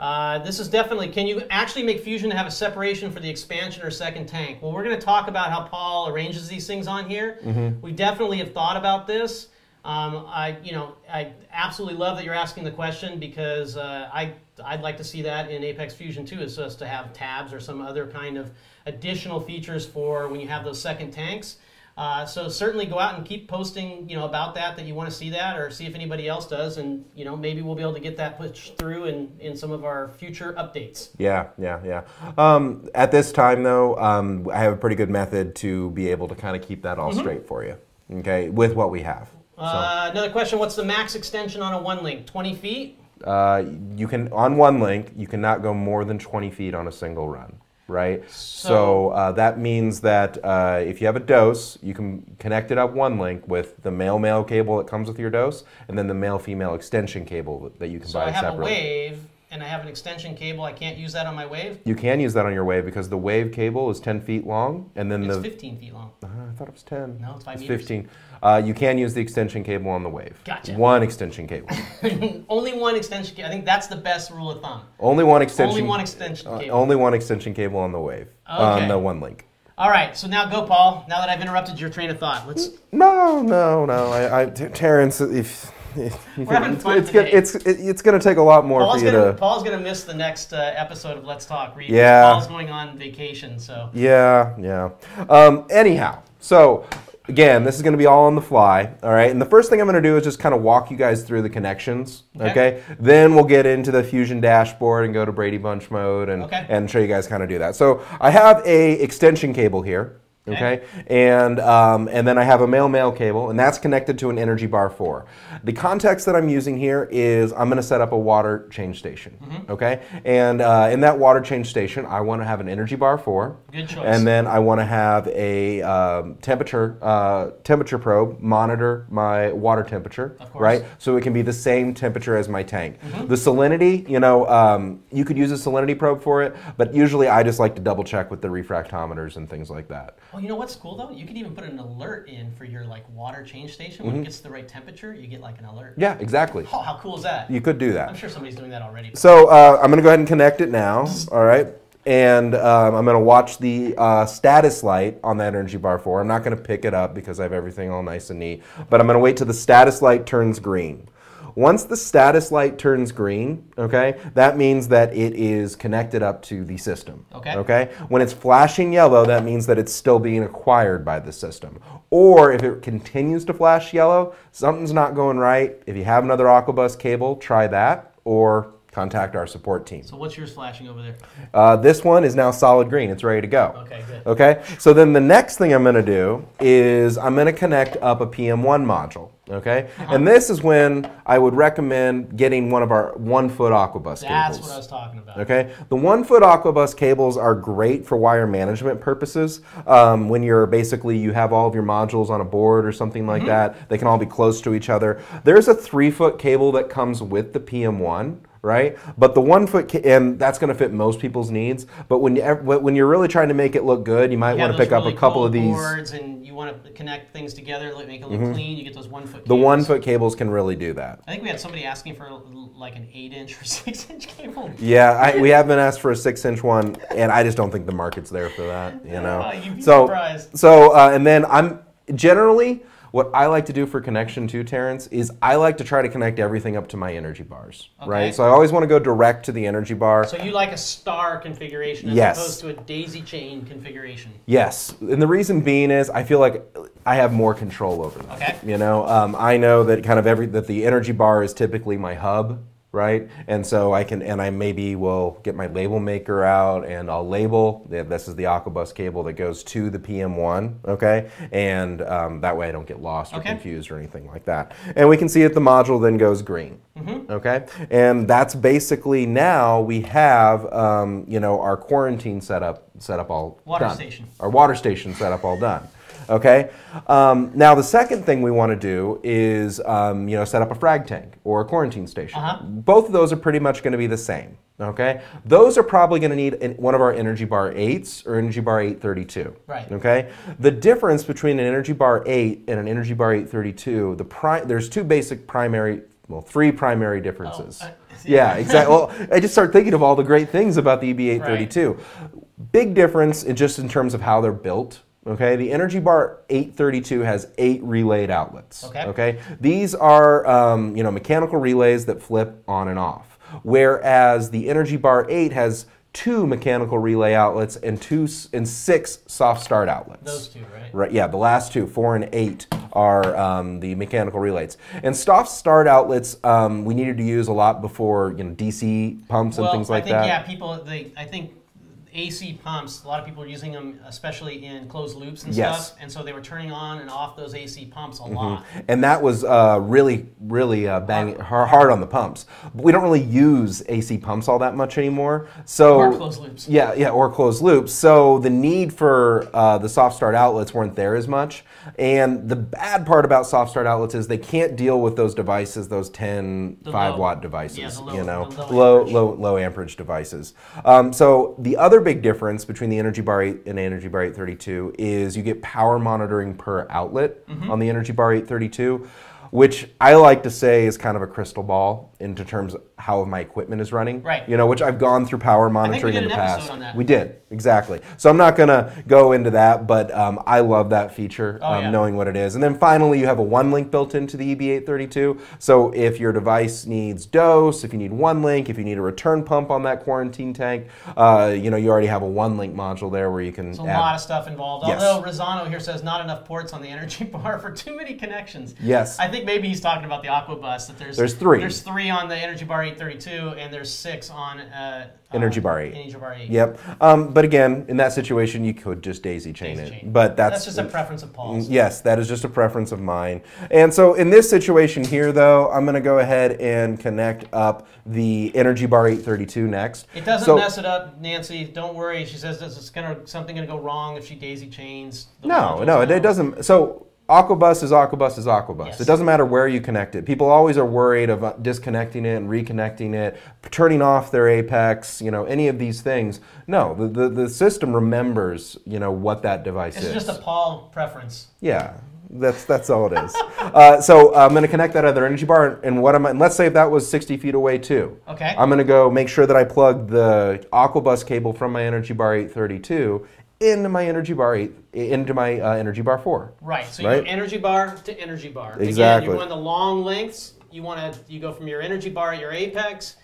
Uh, this is definitely. Can you actually make Fusion have a separation for the expansion or second tank? Well, we're going to talk about how Paul arranges these things on here. We definitely have thought about this. Um, I, you know, I absolutely love that you're asking the question because uh, I, I'd like to see that in Apex Fusion too, is just to have tabs or some other kind of additional features for when you have those second tanks. Uh, so certainly go out and keep posting, you know, about that that you want to see that, or see if anybody else does, and you know maybe we'll be able to get that pushed through in in some of our future updates. yeah, yeah, yeah. Um, at this time, though, um, I have a pretty good method to be able to kind of keep that all straight for you. Okay, with what we have. Uh, another question: What's the max extension on a one link? Twenty feet? Uh, you can on one link you cannot go more than 20 feet on a single run right? So, So- uh, that means that uh, if you have a dose you can connect it up one link with the male male cable that comes with your dose and then the male female extension cable that you can So buy I have separately. a wave and I have an extension cable. I can't use that on my wave. you can use that on your wave because the wave cable is 10 feet long and then It's the 15 feet long. Uh, I thought it was 10 No, it's five it's meters. 15 uh, you can use the extension cable on the wave Gotcha. one extension cable (laughs) Only one extension. ca- I think that's the best rule of thumb. only one extension Only one extension uh, cable. only one extension cable on the wave on Okay. the one link All right, so now go, Paul. Now that I've interrupted your train of thought, let's. No, no, no. I, Terence, if, if you We're (laughs) having it's, fun it's, gonna, today. it's, it, it's going to take a lot more Paul's for you gonna, to. Paul's gonna miss the next uh, episode of Let's Talk Reef. Yeah. Paul's going on vacation, so Yeah, yeah. Um, anyhow, so again, this is going to be all on the fly, all right? And the first thing I'm going to do is just kind of walk you guys through the connections, Okay. okay? Then we'll get into the Fusion dashboard and go to Brady Bunch mode and, Okay. and show you guys kind of do that. So I have a extension cable here. Okay. And um, and then I have a male male cable, and that's connected to an Energy Bar 4. The context that I'm using here is I'm going to set up a water change station. Mm-hmm. Okay, and uh, in that water change station, I want to have an Energy Bar 4. Good choice. And then I want to have a um, temperature uh, temperature probe monitor my water temperature, Of course. right? So it can be the same temperature as my tank. The salinity, you know, um, you could use a salinity probe for it, but usually I just like to double check with the refractometers and things like that. Oh, you know what's cool though? You can even put an alert in for your like water change station. Mm-hmm. When it gets to the right temperature, you get like an alert. Yeah, exactly. Oh, how cool is that? You could do that. I'm sure somebody's doing that already. So uh, I'm going to go ahead and connect it now. All right. And um, I'm going to watch the uh, status light on that Energy Bar 4. I'm not going to pick it up because I have everything all nice and neat. But I'm going to wait till the status light turns green. Once the status light turns green, okay, that means that it is connected up to the system. Okay. Okay. When it's flashing yellow, that means that it's still being acquired by the system. Or if it continues to flash yellow, something's not going right. If you have another Aquabus cable, try that or contact our support team. So what's yours flashing over there? Uh, this one is now solid green. It's ready to go. Okay, good. Okay, so then the next thing I'm going to do is I'm going to connect up a PM1 module. Okay, Uh-huh. and this is when I would recommend getting one of our one foot Aquabus That's cables. what I was talking about. Okay, the one foot Aquabus cables are great for wire management purposes. Um, when you're basically you have all of your modules on a board or something like that, they can all be close to each other. There's a three foot cable that comes with the PM1. Right, but the one foot, ca- and that's going to fit most people's needs. But when you, when you're really trying to make it look good, you might want to pick up a couple of these. Boards, and you want to connect things together, like make it look clean. You get those one foot. The cables. one foot cables can really do that. I think we had somebody asking for like an eight inch or (laughs) six inch cable. Yeah, I, we have been asked for a six inch one, and I just don't think the market's there for that. You (laughs) know, Oh, you'd be so surprised. so uh, and then I'm generally what I like to do for connection too, Terence, is I like to try to connect everything up to my energy bars, Okay. right? So I always want to go direct to the energy bar. So you like a star configuration as Yes. opposed to a daisy chain configuration. Yes, and the reason being is I feel like I have more control over that. Okay. You know, um, I know that kind of every that the energy bar is typically my hub, right? And so I can and I maybe will get my label maker out and I'll label. yeah, This is the Aquabus cable that goes to the PM1, okay, and um, that way I don't get lost or confused or anything like that. And we can see that the module then goes green. Mm-hmm. Okay, and that's basically now we have um, you know our quarantine setup set up all Water done. station. Our water station setup all done. Okay. Um, now the second thing we want to do is um, you know set up a frag tank or a quarantine station. Uh-huh. Both of those are pretty much going to be the same. Okay. Those are probably going to need one of our Energy Bar 8s or Energy Bar 832. Right. Okay. The difference between an Energy Bar 8 and an Energy Bar 832, the pri- there's two basic primary, well, three primary differences. Oh, uh, yeah, exactly. Well, I just start thinking of all the great things about the E EB832. Big difference in just in terms of how they're built. Okay, the Energy Bar 832 has eight relayed outlets. Okay. these are um, you know mechanical relays that flip on and off, whereas the Energy Bar 8 has two mechanical relay outlets and two and six soft start outlets. Those two, right? Right. Yeah, the last two, four and eight, are um, the mechanical relays. And soft start outlets um, we needed to use a lot before you know DC pumps and well, things like I think that. yeah, people they I think AC pumps. A lot of people are using them, especially in closed loops and Yes. Mm-hmm. stuff. And so they were turning on and off those AC pumps a lot. And that was uh, really, really uh, banging har- hard on the pumps. But we don't really use AC pumps all that much anymore. So Or closed loops. Yeah, yeah, or closed loops. So the need for uh, the soft start outlets weren't there as much. And the bad part about soft start outlets is they can't deal with those devices, those 10 The 5 low- watt devices. yeah, low- you know, low low, amperage. low, low amperage devices. Um, so the other big difference between the Energy Bar 8 and Energy Bar 832 is you get power monitoring per outlet Mm-hmm. on the Energy Bar 832, which I like to say is kind of a crystal ball into terms of how my equipment is running. Right. You know, which I've gone through power monitoring in the past. on that. We did exactly. So I'm not gonna go into that, but um, I love that feature, Oh, um, yeah. knowing what it is. And then finally, you have a one link built into the E EB832. So if your device needs dose, if you need one link, if you need a return pump on that quarantine tank, uh, you know, you already have a one link module there where you can There's a add. lot of stuff involved. Yes. Although Rosano here says not enough ports on the (laughs) energy bar for too many connections. Yes. I think maybe he's talking about the Aquabus. That there's There's three. There's three on the energy bar 832, and there's six on uh, Energy uh, Bar 8. Energy bar 8. Yep. Um, but again, in that situation, you could just daisy chain Daisy it. chain. But that's, That's just a preference of Paul's. Yes, that is just a preference of mine. And so in this situation here, though, I'm going to go ahead and connect up the Energy Bar 832 next. It doesn't So- mess it up, Nancy. Don't worry. She says this is gonna something gonna go wrong if she daisy chains. the No, no, it, it doesn't. So Aquabus is Aquabus is Aquabus. Yes. It doesn't matter where you connect it. People always are worried of uh, disconnecting it and reconnecting it, turning off their apex, you know, any of these things. No, the, the, the system remembers, you know, what that device It's is. It's just a Paul preference. Yeah, that's that's all it is. (laughs) uh, so I'm going to connect that other energy bar, and what am I? And let's say if that was 60 feet away too. Okay. I'm going to go make sure that I plug the Aquabus cable from my Energy Bar 832 into my Energy Bar 8 into my uh, Energy Bar 4. Right. So you go energy bar to energy bar. Again, Exactly. you want the long lengths. You want to you go from your energy bar at your apex,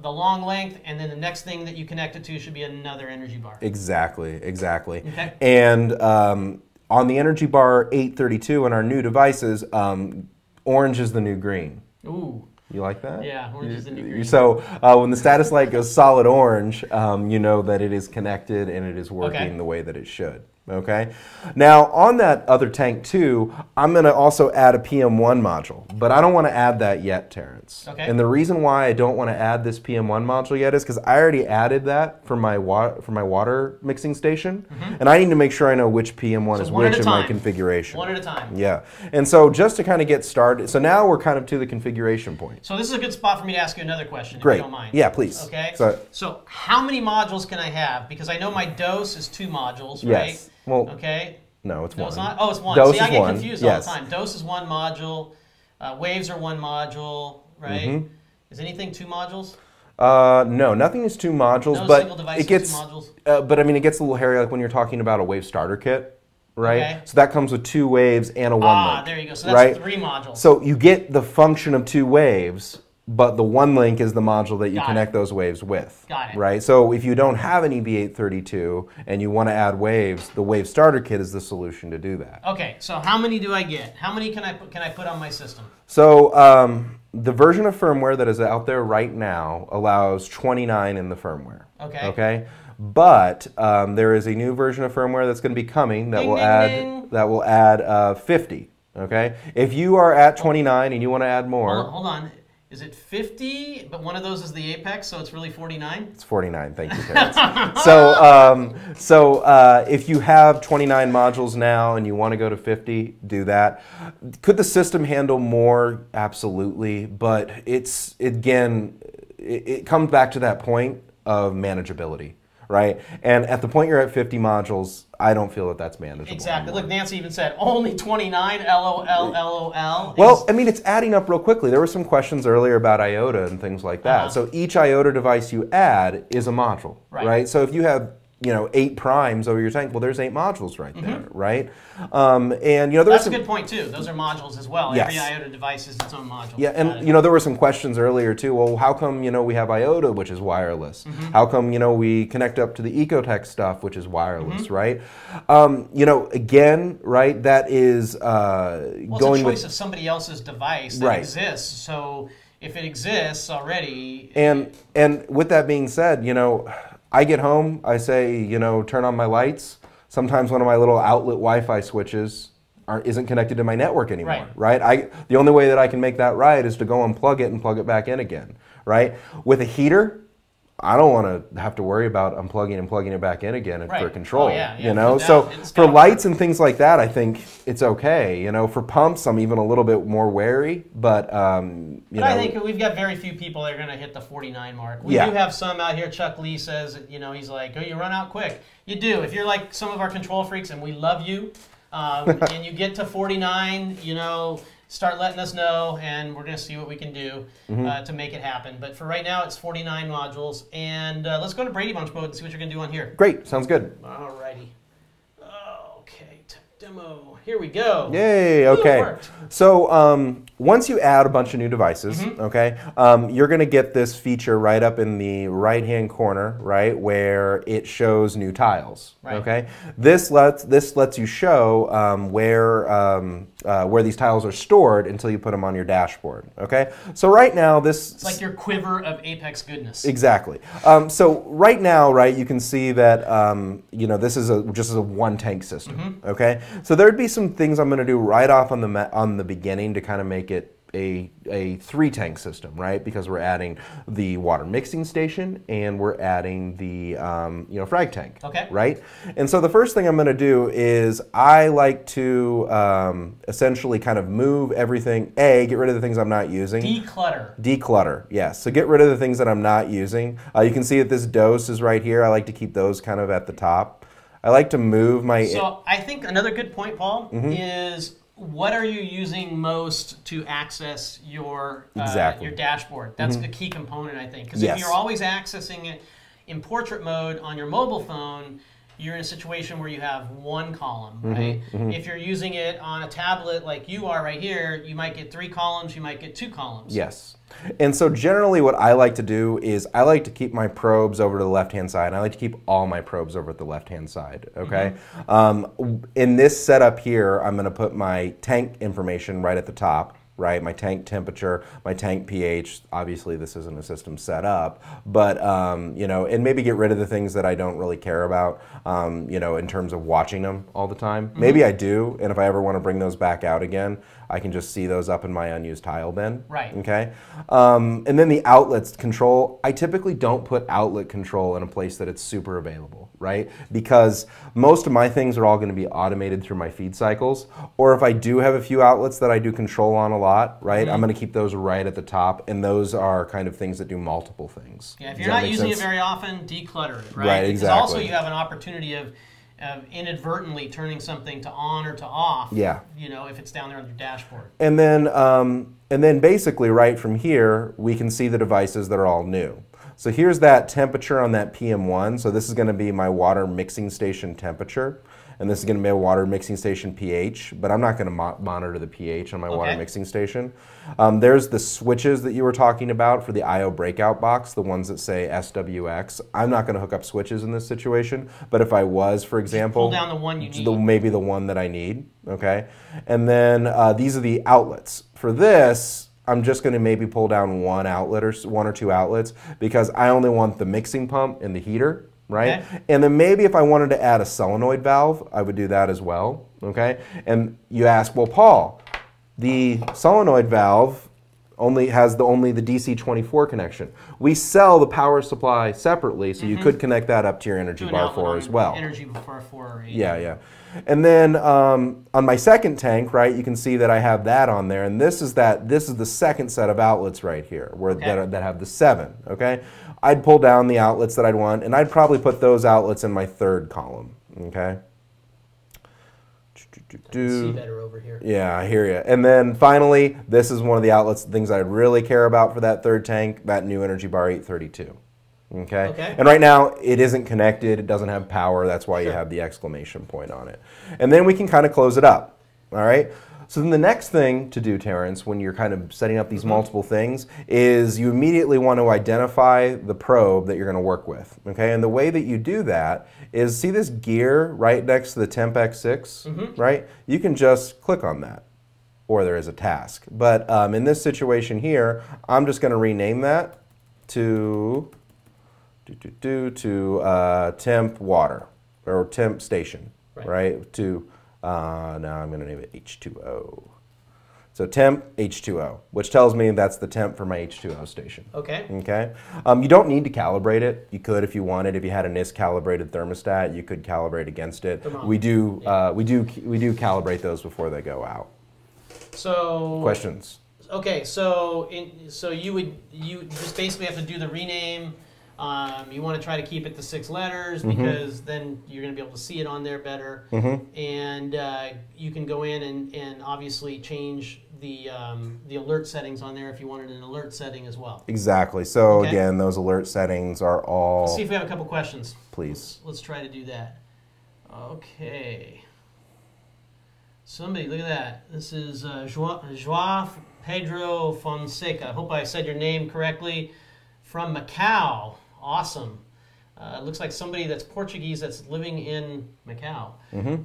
the long length, and then the next thing that you connect it to should be another energy bar. Exactly, exactly. Okay. And um, on the Energy Bar 832 in our new devices, um, orange is the new green. Ooh. You like that? Yeah, orange is the new green. So uh, when the status light goes solid orange, um, you know that it is connected and it is working Okay. the way that it should. Okay. Now on that other tank too, I'm going to also add a PM1 module, but I don't want to add that yet, Terence. Okay. And the reason why I don't want to add this PM1 module yet is because I already added that for my water for my water mixing station, and I need to make sure I know which PM1 Mm-hmm. So is which in my configuration. One at a time. yeah. And so just to kind of get started, so now we're kind of to the configuration point. So this is a good spot for me to ask you another question, if Great. you don't mind. Yeah, please. Okay. So- So, how many modules can I have? Because I know my dose is two modules, Yes. right? Well, Okay. no, it's No, one. it's not. Oh, it's one. Dose See, I get one, confused yes. all the time. Dose is one module. Uh, waves are one module, right? Mm-hmm. Is anything two modules? Uh, no, nothing is two modules, No but single device it gets. two modules? Uh, but I mean, it gets a little hairy, like when you're talking about a wave starter kit. right? Okay. So that comes with two waves and a one Ah, link. there you go. So that's right? three modules. So you get the function of two waves, but the one link is the module that you Got connect those waves with. Got it. Right? So if you don't have an EB832 and you want to add waves, the Wave Starter Kit is the solution to do that. okay, so how many do I get? How many can I put, can I put on my system? So um, the version of firmware that is out there right now allows 29 in the firmware. Okay. Okay. But um, there is a new version of firmware that's going to be coming that Ding, will ding, add ding. that will add uh, 50. Okay. If you are at 29 and you want to add more, Hold on, hold on. Is it 50, but one of those is the apex, so it's really 49? It's 49. Thank you, Terence. (laughs) so, um, so uh, if you have 29 modules now and you want to go to 50, do that. Could the system handle more? Absolutely, but it's again, it, it comes back to that point of manageability, right? And at the point you're at 50 modules, I don't feel that that's manageable. Exactly. anymore. Look, Nancy even said only 29. LOL, LOL. Well, I mean, it's adding up real quickly. There were some questions earlier about IOTA and things like that. Uh-huh. So each IOTA device you add is a module, Right. right? So if you have you know eight primes over your tank, well, there's eight modules right there, Mm-hmm. right? Um, and you know there that's was a good point, too. Those are modules as well. Yes. Every IOTA device is its own module. yeah, and it. you know there were some questions earlier too. Well, how come you know we have IOTA, which is wireless? Mm-hmm. How come you know we connect up to the Ecotech stuff, which is wireless, Mm-hmm. right? Um, you know, again, right? That is uh, well, going it's a with choice of somebody else's device that Right. exists. So if it exists already, And and with that being said, you know, I get home, I say, you know, turn on my lights. Sometimes one of my little outlet Wi-Fi switches aren't, isn't connected to my network anymore, Right. right? I the only way that I can make that right is to go unplug it and plug it back in again, right? With a heater, I don't want to have to worry about unplugging and plugging it back in again for control. Oh, yeah, yeah, you know, so for lights and things like that, I think it's okay. You know, for pumps, I'm even a little bit more wary, but um, you But know, I think we've got very few people that are going to hit the 49 mark. We Yeah. do have some out here. Chuck Lee says, you know, he's like, oh, you run out quick. You do. If you're like some of our control freaks, and we love you, um, (laughs) and you get to 49, you know, start letting us know, and we're going to see what we can do Mm-hmm. uh, to make it happen. But for right now, it's 49 modules. And uh, let's go to Brady Bunch mode and see what you're going to do on here. great, sounds good. Alrighty. Okay, demo. Here we go. Yay, okay. worked. So um, once you add a bunch of new devices, Mm-hmm. okay, um, you're going to get this feature right up in the right-hand corner, right, where it shows new tiles. Right. Okay, this lets this lets you show um, where um, uh, where these tiles are stored until you put them on your dashboard. Okay, so right now this It's like your quiver of Apex goodness. Exactly. Um, so right now, right, you can see that um, you know this is a just a one tank system. Mm-hmm. Okay. So there'd be some things I'm going to do right off on the ma- on the beginning to kind of make it a a three tank system, right? Because we're adding the water mixing station and we're adding the um, you know frag tank. Okay. Right. And so the first thing I'm going to do is I like to um, essentially kind of move everything. A, get rid of the things I'm not using. Declutter. Declutter, yes. So get rid of the things that I'm not using. Uh, you can see that this dose is right here. I like to keep those kind of at the top. I like to move my. So I think another good point, Paul, Mm-hmm. is what are you using most to access your uh, Exactly. your dashboard? That's a key component, I think, because Yes. if you're always accessing it in portrait mode on your mobile phone. You're in a situation where you have one column, Mm-hmm, right? If you're using it on a tablet like you are right here, you might get three columns, you might get two columns. Yes. And so generally what I like to do is I like to keep my probes over to the left-hand side. And I like to keep all my probes over at the left-hand side, okay? Um, in this setup here, I'm going to put my tank information right at the top, right? My tank temperature, my tank pH. Obviously, this isn't a system set up, but, um, you know, and maybe get rid of the things that I don't really care about, um, you know, in terms of watching them all the time. Maybe I do, and if I ever want to bring those back out again, I can just see those up in my unused tile bin. Right. Okay. Um, and then the outlets control. I typically don't put outlet control in a place that it's super available, right? Because most of my things are all going to be automated through my feed cycles. Or if I do have a few outlets that I do control on a lot, right? Mm-hmm. I'm going to keep those right at the top. And those are kind of things that do multiple things. Yeah, if Does you're not using sense? it very often, declutter it, right? Right, Because also you have an opportunity of, of inadvertently turning something to on or to off. Yeah. You know, if it's down there on your dashboard. And then, um, and then basically right from here, we can see the devices that are all new. So here's that temperature on that PM1. So this is going to be my water mixing station temperature. And this is going to be a water mixing station pH, but I'm not going to mo- monitor the pH on my water mixing station. Um, there's the switches that you were talking about for the IO breakout box, the ones that say SWX. I'm not going to hook up switches in this situation, but if I was, for example, Pull down the one you need. the, maybe the one that I need. Okay, and then uh, these are the outlets for this. I'm just going to maybe pull down one outlet or one or two outlets because I only want the mixing pump and the heater, right? Okay. And then maybe if I wanted to add a solenoid valve, I would do that as well. Okay, and you ask, well, Paul, the solenoid valve only has the only the DC 24 connection. We sell the power supply separately, so you could connect that up to your energy Mm-hmm. Bar four as well. Energy bar four or eight. Yeah, yeah. And then um, on my second tank, right, you can see that I have that on there, and this is that. This is the second set of outlets right here, where Okay. that, are- that have the seven. Okay, I'd pull down the outlets that I'd want, and I'd probably put those outlets in my third column. Okay. See better over here. Yeah, I hear you. And then finally, this is one of the outlets, things I really care about for that third tank, that new Energy Bar 832. Okay? Okay. And right now, it isn't connected, it doesn't have power, that's why you have the exclamation point on it. And then we can kind of close it up. All right? So then the next thing to do, Terence, when you're kind of setting up these multiple things, is you immediately want to identify the probe that you're going to work with. Okay, and the way that you do that is see this gear right next to the Temp X6, right? You can just click on that, or there is a task. But um, in this situation here, I'm just going to rename that to do, do, do, to uh, temp water or temp station, Right. right? To uh, now I'm going to name it H2O. So temp H2O, which tells me that's the temp for my H2O station. Okay. Okay. Um, you don't need to calibrate it. You could if you wanted. If you had a NIST calibrated thermostat, you could calibrate against it. We do. Uh, we do. We do calibrate those before they go out. So Questions? Okay, so in, so you would you just basically have to do the rename. Um, you want to try to keep it to six letters Mm-hmm. because then you're going to be able to see it on there better. And uh, you can go in and, and obviously change the um, the alert settings on there if you wanted an alert setting as well. Exactly. So Okay. again, those alert settings are all. Let's see if we have a couple questions. Please. Let's try to do that. Okay. Somebody, look at that. This is uh, Joa, Joa Pedro Fonseca. I hope I said your name correctly. From Macau. Awesome. Uh, it looks like somebody that's Portuguese that's living in Macau.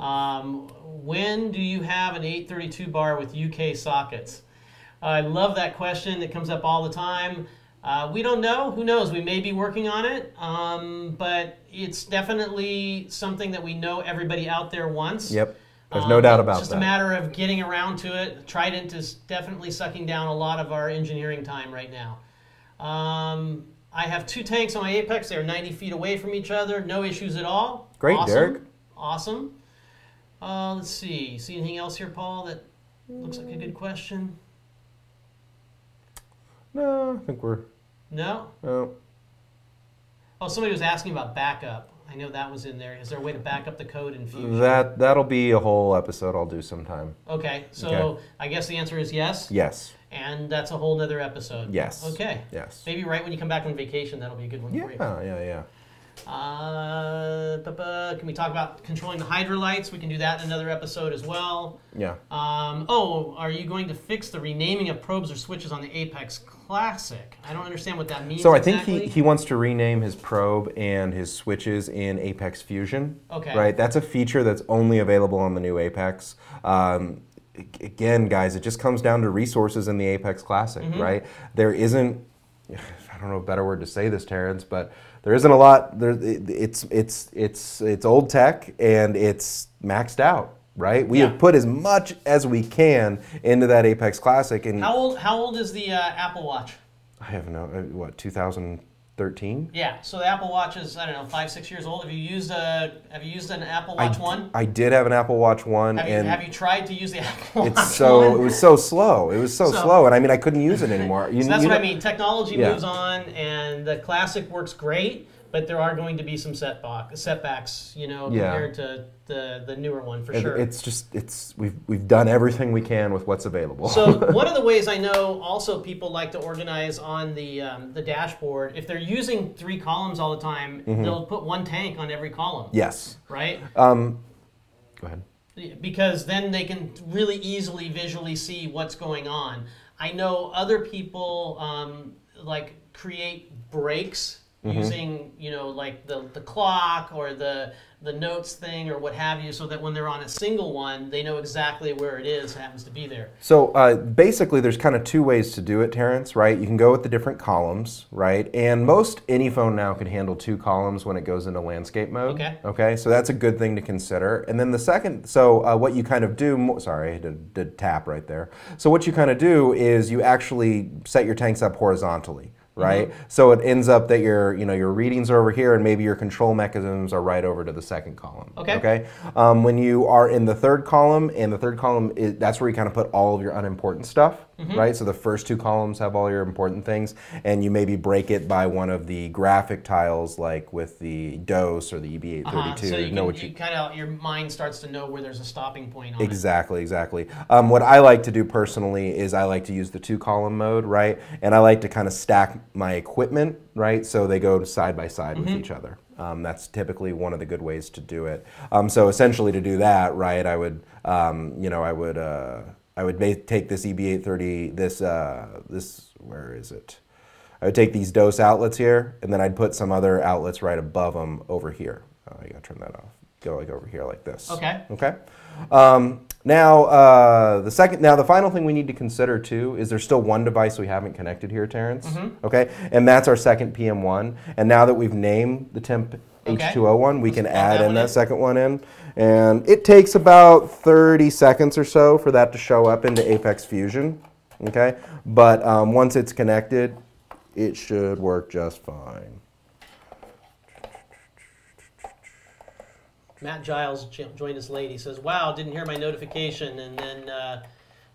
Um, when do you have an 832 bar with UK sockets? I love that question. It comes up all the time. Uh, we don't know. Who knows? We may be working on it, um, but it's definitely something that we know everybody out there wants. Yep. There's Um, no doubt about that. it's just that. a matter of getting around to it. Trident is definitely sucking down a lot of our engineering time right now. Um, I have two tanks on my Apex. They're 90 feet away from each other. No issues at all. Great, awesome. Derek. Awesome. Uh, let's see. See anything else here, Paul? That looks like a good question. no, I think we're. No. Oh, Oh, somebody was asking about backup. I know that was in there. Is there a way to back up the code in Fusion? that that'll be a whole episode I'll do sometime. Okay, so Okay. I guess the answer is yes, Yes. And that's a whole nother episode. Yes. Okay. Yes. Maybe right when you come back from vacation, that'll be a good one Yeah. for you. Yeah. Yeah. Uh, bu- can we talk about controlling the hydrolytes? We can do that in another episode as well. Yeah. Um, oh, are you going to fix the renaming of probes or switches on the Apex Classic? I don't understand what that means. So I think exactly. he, he wants to rename his probe and his switches in Apex Fusion. Okay. Right. That's a feature that's only available on the new Apex. Um, again, guys, it just comes down to resources in the Apex Classic, mm-hmm. right? There isn't, (sighs) I don't know a better word to say this, Terence, but there isn't a lot. There, it's it's it's it's old tech and it's maxed out, right? We yeah. have put as much as we can into that Apex Classic. And how old? How old is the uh, Apple Watch? I have no uh, what 2000- 13. Yeah. So the Apple Watch is I don't know five six years old. Have you used a Have you used an Apple Watch I, One? I did have an Apple Watch One. Have you, and have you tried to use the (laughs) Apple Watch It's so one? it was so slow. It was so, so, slow, and I mean I couldn't use it anymore. You, so that's what know? I mean. Technology yeah. moves on, and the classic works great but there are going to be some setback, setbacks, you know, Yeah. compared to the, the newer one for it- sure. It's just it's we've we've done everything we can with what's available. so (laughs) one of the ways I know also people like to organize on the um, the dashboard, if they're using three columns all the time, Mm-hmm. they'll put one tank on every column, yes. right? Um, Go ahead. because then they can really easily visually see what's going on. I know other people um, like create breaks Mm-hmm. using you know like the the clock or the the notes thing or what have you, so that when they're on a single one, they know exactly where it is happens to be there. So uh, basically, there's kind of two ways to do it, Terence. Right? You can go with the different columns, right? And most any phone now can handle two columns when it goes into landscape mode. Okay. Okay. So that's a good thing to consider. And then the second, so uh, what you kind of do, mo- sorry, I did, did tap right there. So what you kind of do is you actually set your tanks up horizontally. Right, so it ends up that your, you know, your readings are over here, and maybe your control mechanisms are right over to the second column. Okay. Okay. Um, when you are in the third column, and the third column is that's where you kind of put all of your unimportant stuff, right? So the first two columns have all your important things, and you maybe break it by one of the graphic tiles, like with the DOS or the E EB832. Uh-huh. So you, know what you, you kind of your mind starts to know where there's a stopping point on it. Exactly, exactly. Um, what I like to do personally is I like to use the two column mode, right? And I like to kind of stack my equipment, right? So they go side by side with each other. Um, that's typically one of the good ways to do it. Um, so essentially, to do that, right, I would, um, you know, I would, uh, I would ma- take this EB830, this, uh, this, where is it? I would take these dose outlets here, and then I'd put some other outlets right above them over here. Oh, I gotta turn that off. Go like over here like this. Okay. Okay. Um, now, uh, the second, now the final thing we need to consider too is there's still one device we haven't connected here, Terence. Mm-hmm. Okay, and that's our second PM1. And now that we've named the temp Okay. H2O one, we can add that in that in. second one in, and it takes about 30 seconds or so for that to show up into Apex Fusion. Okay, but um, once it's connected, it should work just fine. Matt Giles joined us late. He says, "Wow, didn't hear my notification." And then uh,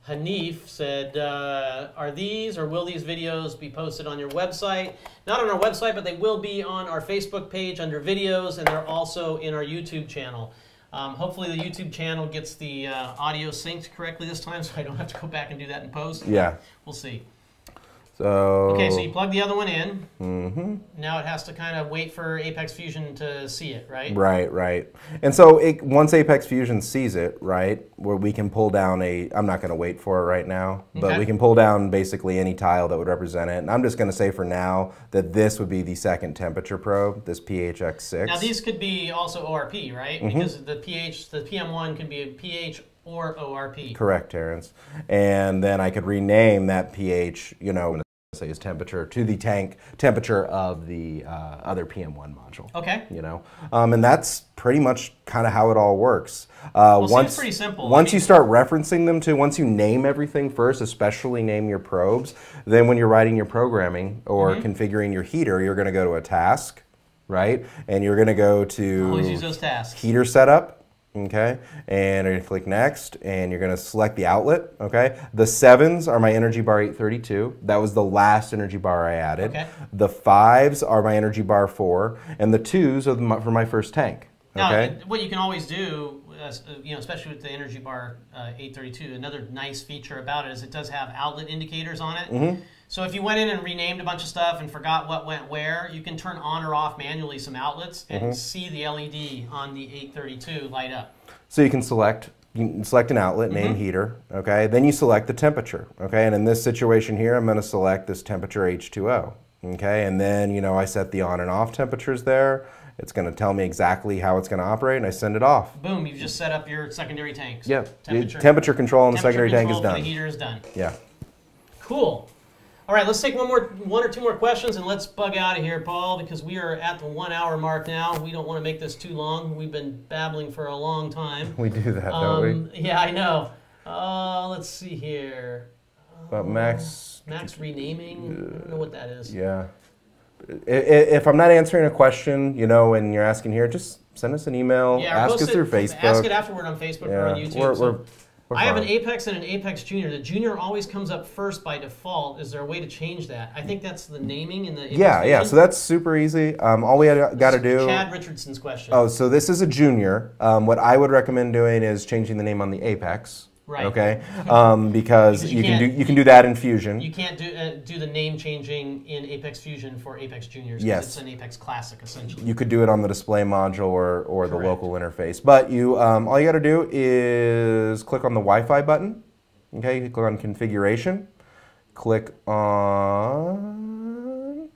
Hanif said, uh, "Are these or will these videos be posted on your website? Not on our website, but they will be on our Facebook page under videos, and they're also in our YouTube channel." Um, hopefully, the YouTube channel gets the uh, audio synced correctly this time, (laughs) so I don't have to go back and do that in post. Yeah. We'll see. So. Okay, so you plug the other one in. Mm-hmm. Now it has to kind of wait for Apex Fusion to see it, right? Right, right. And so it, once Apex Fusion sees it, right, where we can pull down a, I'm not going to wait for it right now, but Okay. we can pull down basically any tile that would represent it. And I'm just going to say for now that this would be the second temperature probe, this PHX6. Now these could be also ORP, right? Mm-hmm. Because the pH, the PM1 can be a pH or ORP. Correct, Terence. And then I could rename that pH, you know, say is temperature to the tank temperature of the uh, other PM1 module. Okay. you know um, and that's pretty much kind of how it all works uh, seems once pretty simple. I once mean- you start referencing them to once you name everything first especially name your probes then when you're writing your programming or Mm-hmm. configuring your heater you're going to go to a task right and you're going to go to Always use those tasks. heater setup okay and you're going to click next and you're going to select the outlet okay the sevens are my energy bar 832 that was the last energy bar i added Okay. the fives are my energy bar 4 and the twos are the, for my first tank Now, okay what you can always do, uh, you know, especially with the Energy Bar uh, 832, another nice feature about it is it does have outlet indicators on it. Mm-hmm. So if you went in and renamed a bunch of stuff and forgot what went where, you can turn on or off manually some outlets and Mm-hmm. see the LED on the 832 light up. So you can select you can select an outlet, name Mm-hmm. heater, okay? Then you select the temperature, okay? And in this situation here, I'm going to select this temperature H2O, okay? And then, you know, I set the on and off temperatures there. It's going to tell me exactly how it's going to operate, and I send it off. Boom, you've just set up your secondary tanks. Yeah, Temperature, temperature control on the secondary tank is done. The heater is done. Yeah. Cool. All right, let's take one more, one or two more questions, and let's bug out of here, Paul, because we are at the one-hour mark now. We don't want to make this too long. We've been babbling for a long time. (laughs) We do that, don't we? Um, yeah, I know. Uh, let's see here. But Max, Max renaming. I don't know what that is. yeah. If I'm not answering a question, you know, and you're asking here, just send us an email. Yeah, or ask us it- through Facebook. Ask it afterward on Facebook or on YouTube. we're, So we're I have an. Apex and an Apex Junior. The Junior always comes up first by default. Is there a way to change that? I think that's the naming in the Apex Yeah, yeah. So that's super easy. Um, all we got to do. Chad Richardson's question. Oh, so this is a junior. Um, what I would recommend doing is changing the name on the Apex. Right. Okay, (laughs) um, because, Because you you, can do can't- you can do that in Fusion. You can't do uh, do the name changing in Apex Fusion for Apex Juniors. 'cause Yes. It's an Apex Classic essentially. you could do it on the display module or, or the Correct. local interface. But you, um, all you got to do is click on the Wi-Fi button. Okay, you click on configuration, click on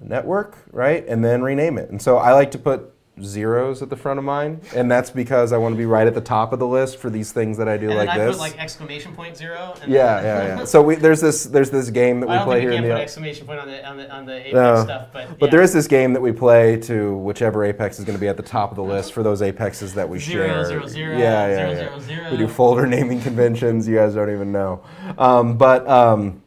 network, right, and then rename it. And so I like to put zeros at the front of mine, and that's because I want to be right at the top of the list for these things that I do and like I this. put like exclamation point zero. And yeah, yeah, (laughs) yeah. So we, there's this there's this game that I we don't play think you here in can the put exclamation point on the on the on the Apex No. stuff, but But there is this game that we play to whichever Apex is going to be at the top of the list for those Apexes that we Zero, share. zero, zero, yeah, yeah, zero, yeah. zero, zero. We do folder naming conventions. You guys don't even know. Um, but um,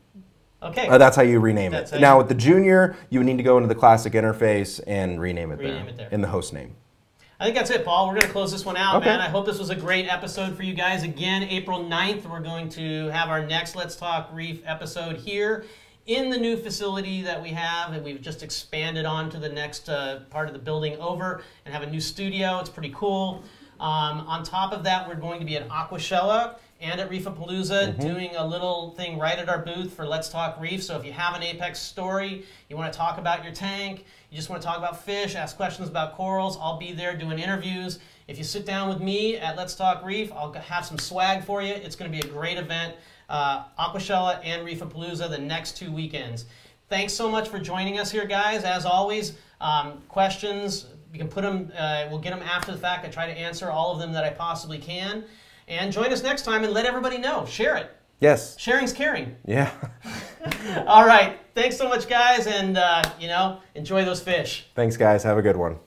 Okay. uh, that's how you rename That's it. how Now you- with the junior, you would need to go into the classic interface and rename it, Rename there, it there. in the host name. I think that's it, Paul. We're going to close this one out, Okay. man. I hope this was a great episode for you guys. Again, April 9th, we're going to have our next Let's Talk Reef episode here in the new facility that we have, and we've just expanded on to the next uh, part of the building over and have a new studio. It's pretty cool. Um, on top of that, we're going to be at Aquashella and at Reefapalooza doing a little thing right at our booth for Let's Talk Reef. So if you have an Apex story, you want to talk about your tank, you just want to talk about fish, ask questions about corals, I'll be there doing interviews. If you sit down with me at Let's Talk Reef, I'll have some swag for you. It's going to be a great event. Uh, Aquashella and Reefapalooza the next two weekends. Thanks so much for joining us here, guys. As always, um, questions, you can put them, uh, we'll get them after the fact. I try to answer all of them that I possibly can. And join us next time and let everybody know. Share it. Yes. Sharing's caring. Yeah. (laughs) All right. Thanks so much, guys. And, uh, you know, enjoy those fish. Thanks, guys. Have a good one.